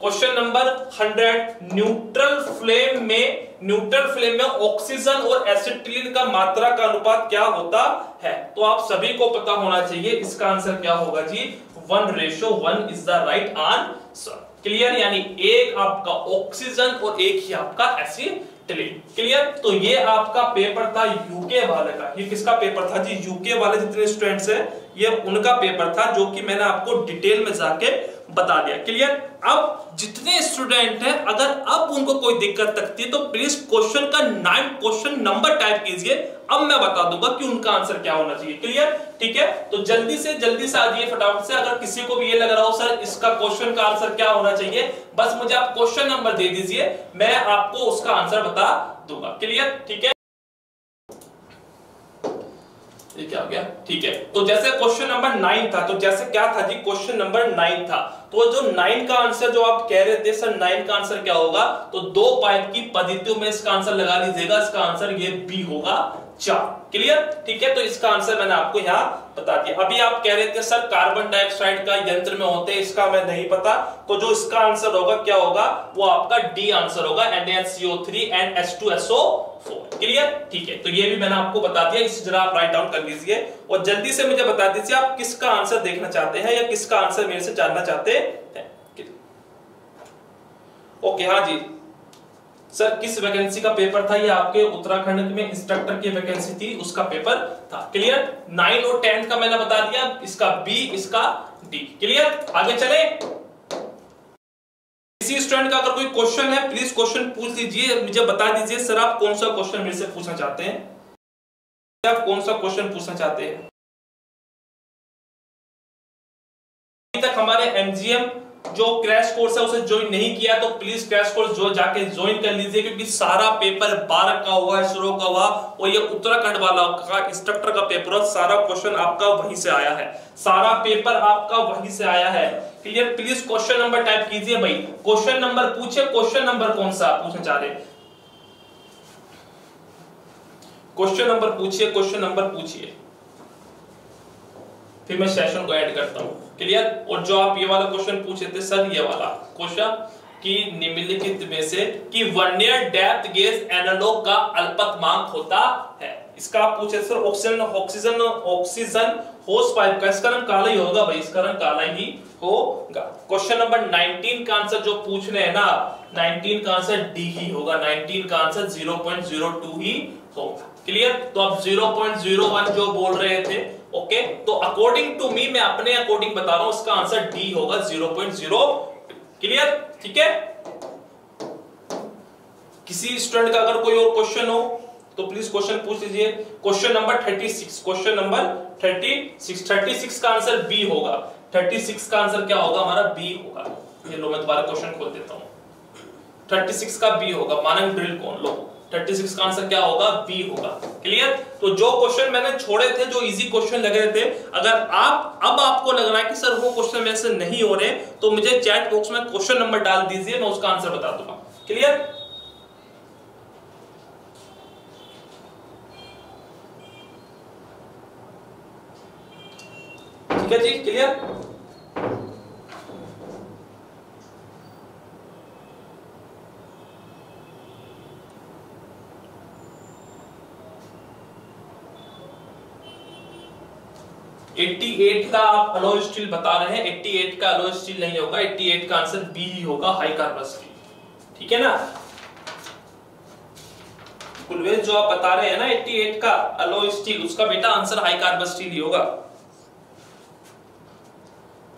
Question number hundred neutral flame में न्यूट्रल फ्लेम में ऑक्सीजन और एसिटिलीन का मात्रा का अनुपात क्या होता है? तो आप सभी को पता होना चाहिए, इसका आंसर क्या होगा जी? One ratio one is the right answer clear यानी एक आपका ऑक्सीजन और एक ही आपका एसिटिलीन क्लियर तो ये आपका पेपर था यूके वाले का। ये किसका पेपर था जी? यूके वाले जितने स्टूडेंट्स हैं, ये उनका पेपर था, जो कि मैंने आपको डिटेल में जाके बता दिया। क्लियर अब जितने स्टूडेंट हैं, अगर अब उनको कोई दिक्कत लगती है तो प्लीज़ क्वेश्चन का नाइन क्वेश्चन नंबर टाइप कीजिए। अब मैं बता दूँगा कि उनका आंसर क्या होना चाहिए। क्लियर ठीक है? तो जल्दी से जल्दी से आ जाइए फटाफट से, अगर किसी को भी ये लग रहा हो, सर, इसका क्वेश्चन का आंसर क्या होना चाहिए? बस मुझे आप क्वेश्चन नंबर दे दीजिए। मैं आपको उसका आंसर बता दूँगा। क्लियर ठीक है? ये क्या हो गया? ठीक है। तो जैसे क्वेश्चन नंबर नाइन था तो जैसे क्या था जी? क्वेश्चन नंबर नाइन था। तो जो नाइन का आंसर जो आप कह रहे थे सर नाइन का आंसर क्या होगा? तो दो पाइप की पद्धतियों में इसका आंसर लगा लीजिएगा इसका आंसर ये बी होगा। चार। क्लियर ठीक है तो इसका आंसर मैंने आपको यहाँ बता दिया। अभी आप कह रहे थे, सर कार्बन डाइऑक्साइड का यंत्र में होते हैं, इसका मैं नहीं पता। तो जो इसका आंसर होगा, क्या होगा? वो आपका डी आंसर होगा NaCO3 एंड H2SO4 क्लियर ठीक है तो ये भी मैंने आपको बता दिया। इसे जरा आप राइट डाउन कर लीजिए और जल्दी से मुझे बता दीजिए, आप किसका आंसर देखना चाहते हैं या किसका आंसर मेरे से जानना चाहते हैं? ओके हाँ जी। सर, किस वैकेंसी का पेपर था? ये आपके उत्तराखंड में इंस्ट्रक्टर की वैकेंसी थी, उसका पेपर था। क्लियर? नाइन और टेंथ का मैंने बता दिया, इसका बी, इसका डी। क्लियर? आगे चले। किसी स्टूडेंट का अगर कोई क्वेश्चन है प्लीज़ क्वेश्चन पूछ लीजिए, मुझे बता दीजिए। सर, आप कौन सा क्वेश्चन मेरे से पूछना चाहते हैं? आप कौन सा क्वेश्चन पूछना चाहते हैं? अभी तक हमारे एमजीएम जो क्रैश कोर्स है, उसे ज्वाइन नहीं किया तो प्लीज़ क्रैश कोर्स जो जाके ज्वाइन कर लीजिए, क्योंकि सारा पेपर बारह का हुआ है शुरू का हुआ, और ये उत्तराखंड वाला का इंस्ट्रक्टर का पेपर है सारा क्वेश्चन आपका वहीं से आया है। सारा पेपर आपका वहीं से आया है। Clear please question number type कीजिए भाई। क्वेश्चन नंबर पूछे क्वेश्चन नंबर कौन सा पूछना चाह रहे क्वेश्चन नंबर पूछिए क्वेश्चन नंबर पूछिए। फिर मैं सेशन को ऐड करता हूँ। क्लियर और जो आप ये वाला क्वेश्चन पूछे थे सर ये वाला क्वेश्चन कि निम्नलिखित में से कि वर्नियर डेप्थ गेज एनालॉग का अल्पतमांक होता है। इसका आप पूछे sir oxygen oxygen oxygen hose pipe का, इसका रंग काला ही होगा भाई, इसका रंग काला ही होगा। क्वेश्चन नंबर 19 का आंसर जो पूछ रहे हैं ना 19 का आंसर डी ही होगा 19 का आंसर 0.02 ही होगा। क्लियर तो आप 0.01 जो बोल रहे थे ओके तो अकॉर्डिंग टू मी मैं अपने अकॉर्डिंग बता रहा हूँ इसका आंसर डी होगा 0.0 क्लियर ठीक है? किसी स्टूडेंट का अगर कोई और क्वेश्चन हो तो प्लीज़ क्वेश्चन पूछ लीजिए। क्वेश्चन नंबर 36 क्वेश्चन नंबर 36 36 का आंसर बी होगा। 36 का आंसर क्या होगा? हमारा बी होगा। ये लो, मैं दोबारा क्वेश्चन खोल देता हूँ। 36 का बी होगा। मानक ड्रिल कौन? लो 36 का आंसर क्या होगा? बी होगा। क्लियर तो जो क्वेश्चन मैंने छोड़े थे, जो इजी क्वेश्चन लग रहे थे, अगर आप, अब आपको लग रहा है कि सर वो क्वेश्चन मेरे से नहीं हो रहे तो मुझे चैट बॉक्स में क्वेश्चन नंबर डाल दीजिए, मैं उसका आंसर बता दूँगा। क्लियर ठीक है जी? क्लियर एट का आप अलोय स्टील बता रहे हैं 88 का अलोय स्टील नहीं होगा 88 का आंसर बी ही होगा हाई कार्बन स्टील ठीक है ना? कुलवेज जो आप बता रहे हैं ना 88 का अलोय स्टील उसका बेटा आंसर हाई कार्बन स्टील ही होगा.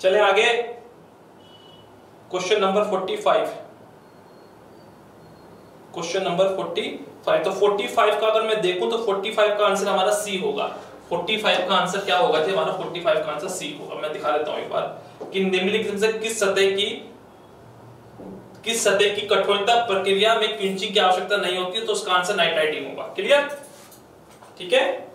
चले आगे. क्वेश्चन नंबर 45 क्वेश्चन नंबर 45 तो 45 का अगर मैं देखूँ तो 45 का आंसर हमारा सी होगा. 45 का आंसर क्या होगा? जी हमारा 45 का आंसर सी होगा। मैं दिखा देता हूँ एक बार कि निम्नलिखित से किस सतह की, किस सतह की कठोरता प्रक्रिया में क्विंचिंग की आवश्यकता नहीं होती तो उसका आंसर नाइट्राइटिंग होगा। क्लियर ठीक है?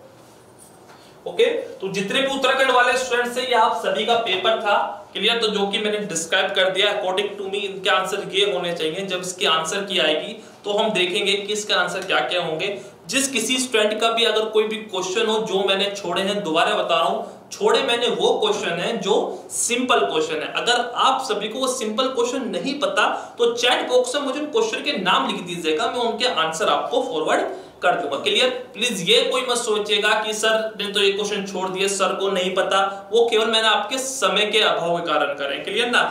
ओके तो जितने भी उत्तराखंड वाले स्टूडेंट से ये आप सभी का पेपर था। क्लियर तो जो कि मैंने डिस्क्राइब कर दिया अकॉर्डिंग टू मी इनके आंसर ये होने चाहिए। जब इसकी आंसर की आएगी तो हम देखेंगे कि इसके आंसर क्या क्या होंगे। जिस किसी स्टूडेंट का भी अगर कोई भी क्वेश्चन हो, जो मैंने छोड़े हैं, दोबारा बता रहा हूँ, छोड़े मैंने वो क्वेश्चन है जो सिंपल क्वेश्चन है। अगर आप सभी को वो सिंपल क्वेश्चन नहीं पता तो चैट बॉक्स में मुझे क्वेश्चन के नाम लिख दीजिएगा, मैं उनके आंसर आपको फॉरवर्ड कर दूँगा। क्लियर प्लीज़ ये कोई मत सोचिएगा कि सर ने तो ये क्वेश्चन छोड़ दिए सर को नहीं पता, वो केवल मैंने आपके समय के अभाव के कारण करें। क्लियर ना?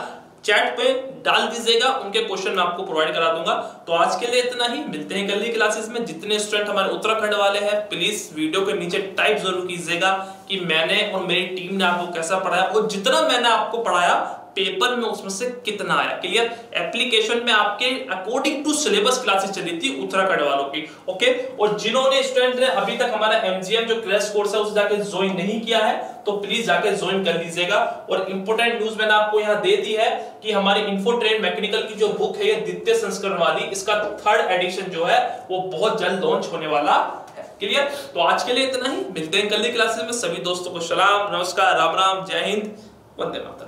चैट पे डाल दीजिएगा, उनके क्वेश्चन मैं आपको प्रोवाइड करा दूँगा। तो आज के लिए इतना ही। मिलते हैं कल की क्लासेस में। जितने स्टूडेंट हमारे उत्तराखंड वाले हैं प्लीज़ वीडियो के नीचे टाइप ज़रूर कीजिएगा कि मैंने और मेरी टीम ने आपको कैसा पढ़ाया। और जितना मैंने आपको पढ़ाया पेपर में उसमें से कितना आया? क्लियर एप्लीकेशन में आपके अकॉर्डिंग टू सिलेबस क्लासेस चली थी उत्तराखंड वालों की ओके और जिन्होंने स्टूडेंट ने अभी तक हमारा एमजीएम जो क्रैश कोर्स है, उसे जाके ज्वाइन नहीं किया है तो प्लीज़ जाके ज्वाइन कर लीजिएगा और इंपोर्टेंट न्यूज़ मैंने आपको यहाँ दे दी है कि हमारी इन्फो ट्रेन मैकेनिकल की जो बुक है, ये द्वितीय संस्करण वाली, इसका थर्ड एडिशन जो है, वो बहुत जल्द लॉन्च होने वाला क्लियर तो आज के लिए इतना ही। मिलते हैं कल की क्लासेस में। सभी दोस्तों को सलाम, नमस्कार, राम राम, जय हिंद। वंदे मातरम।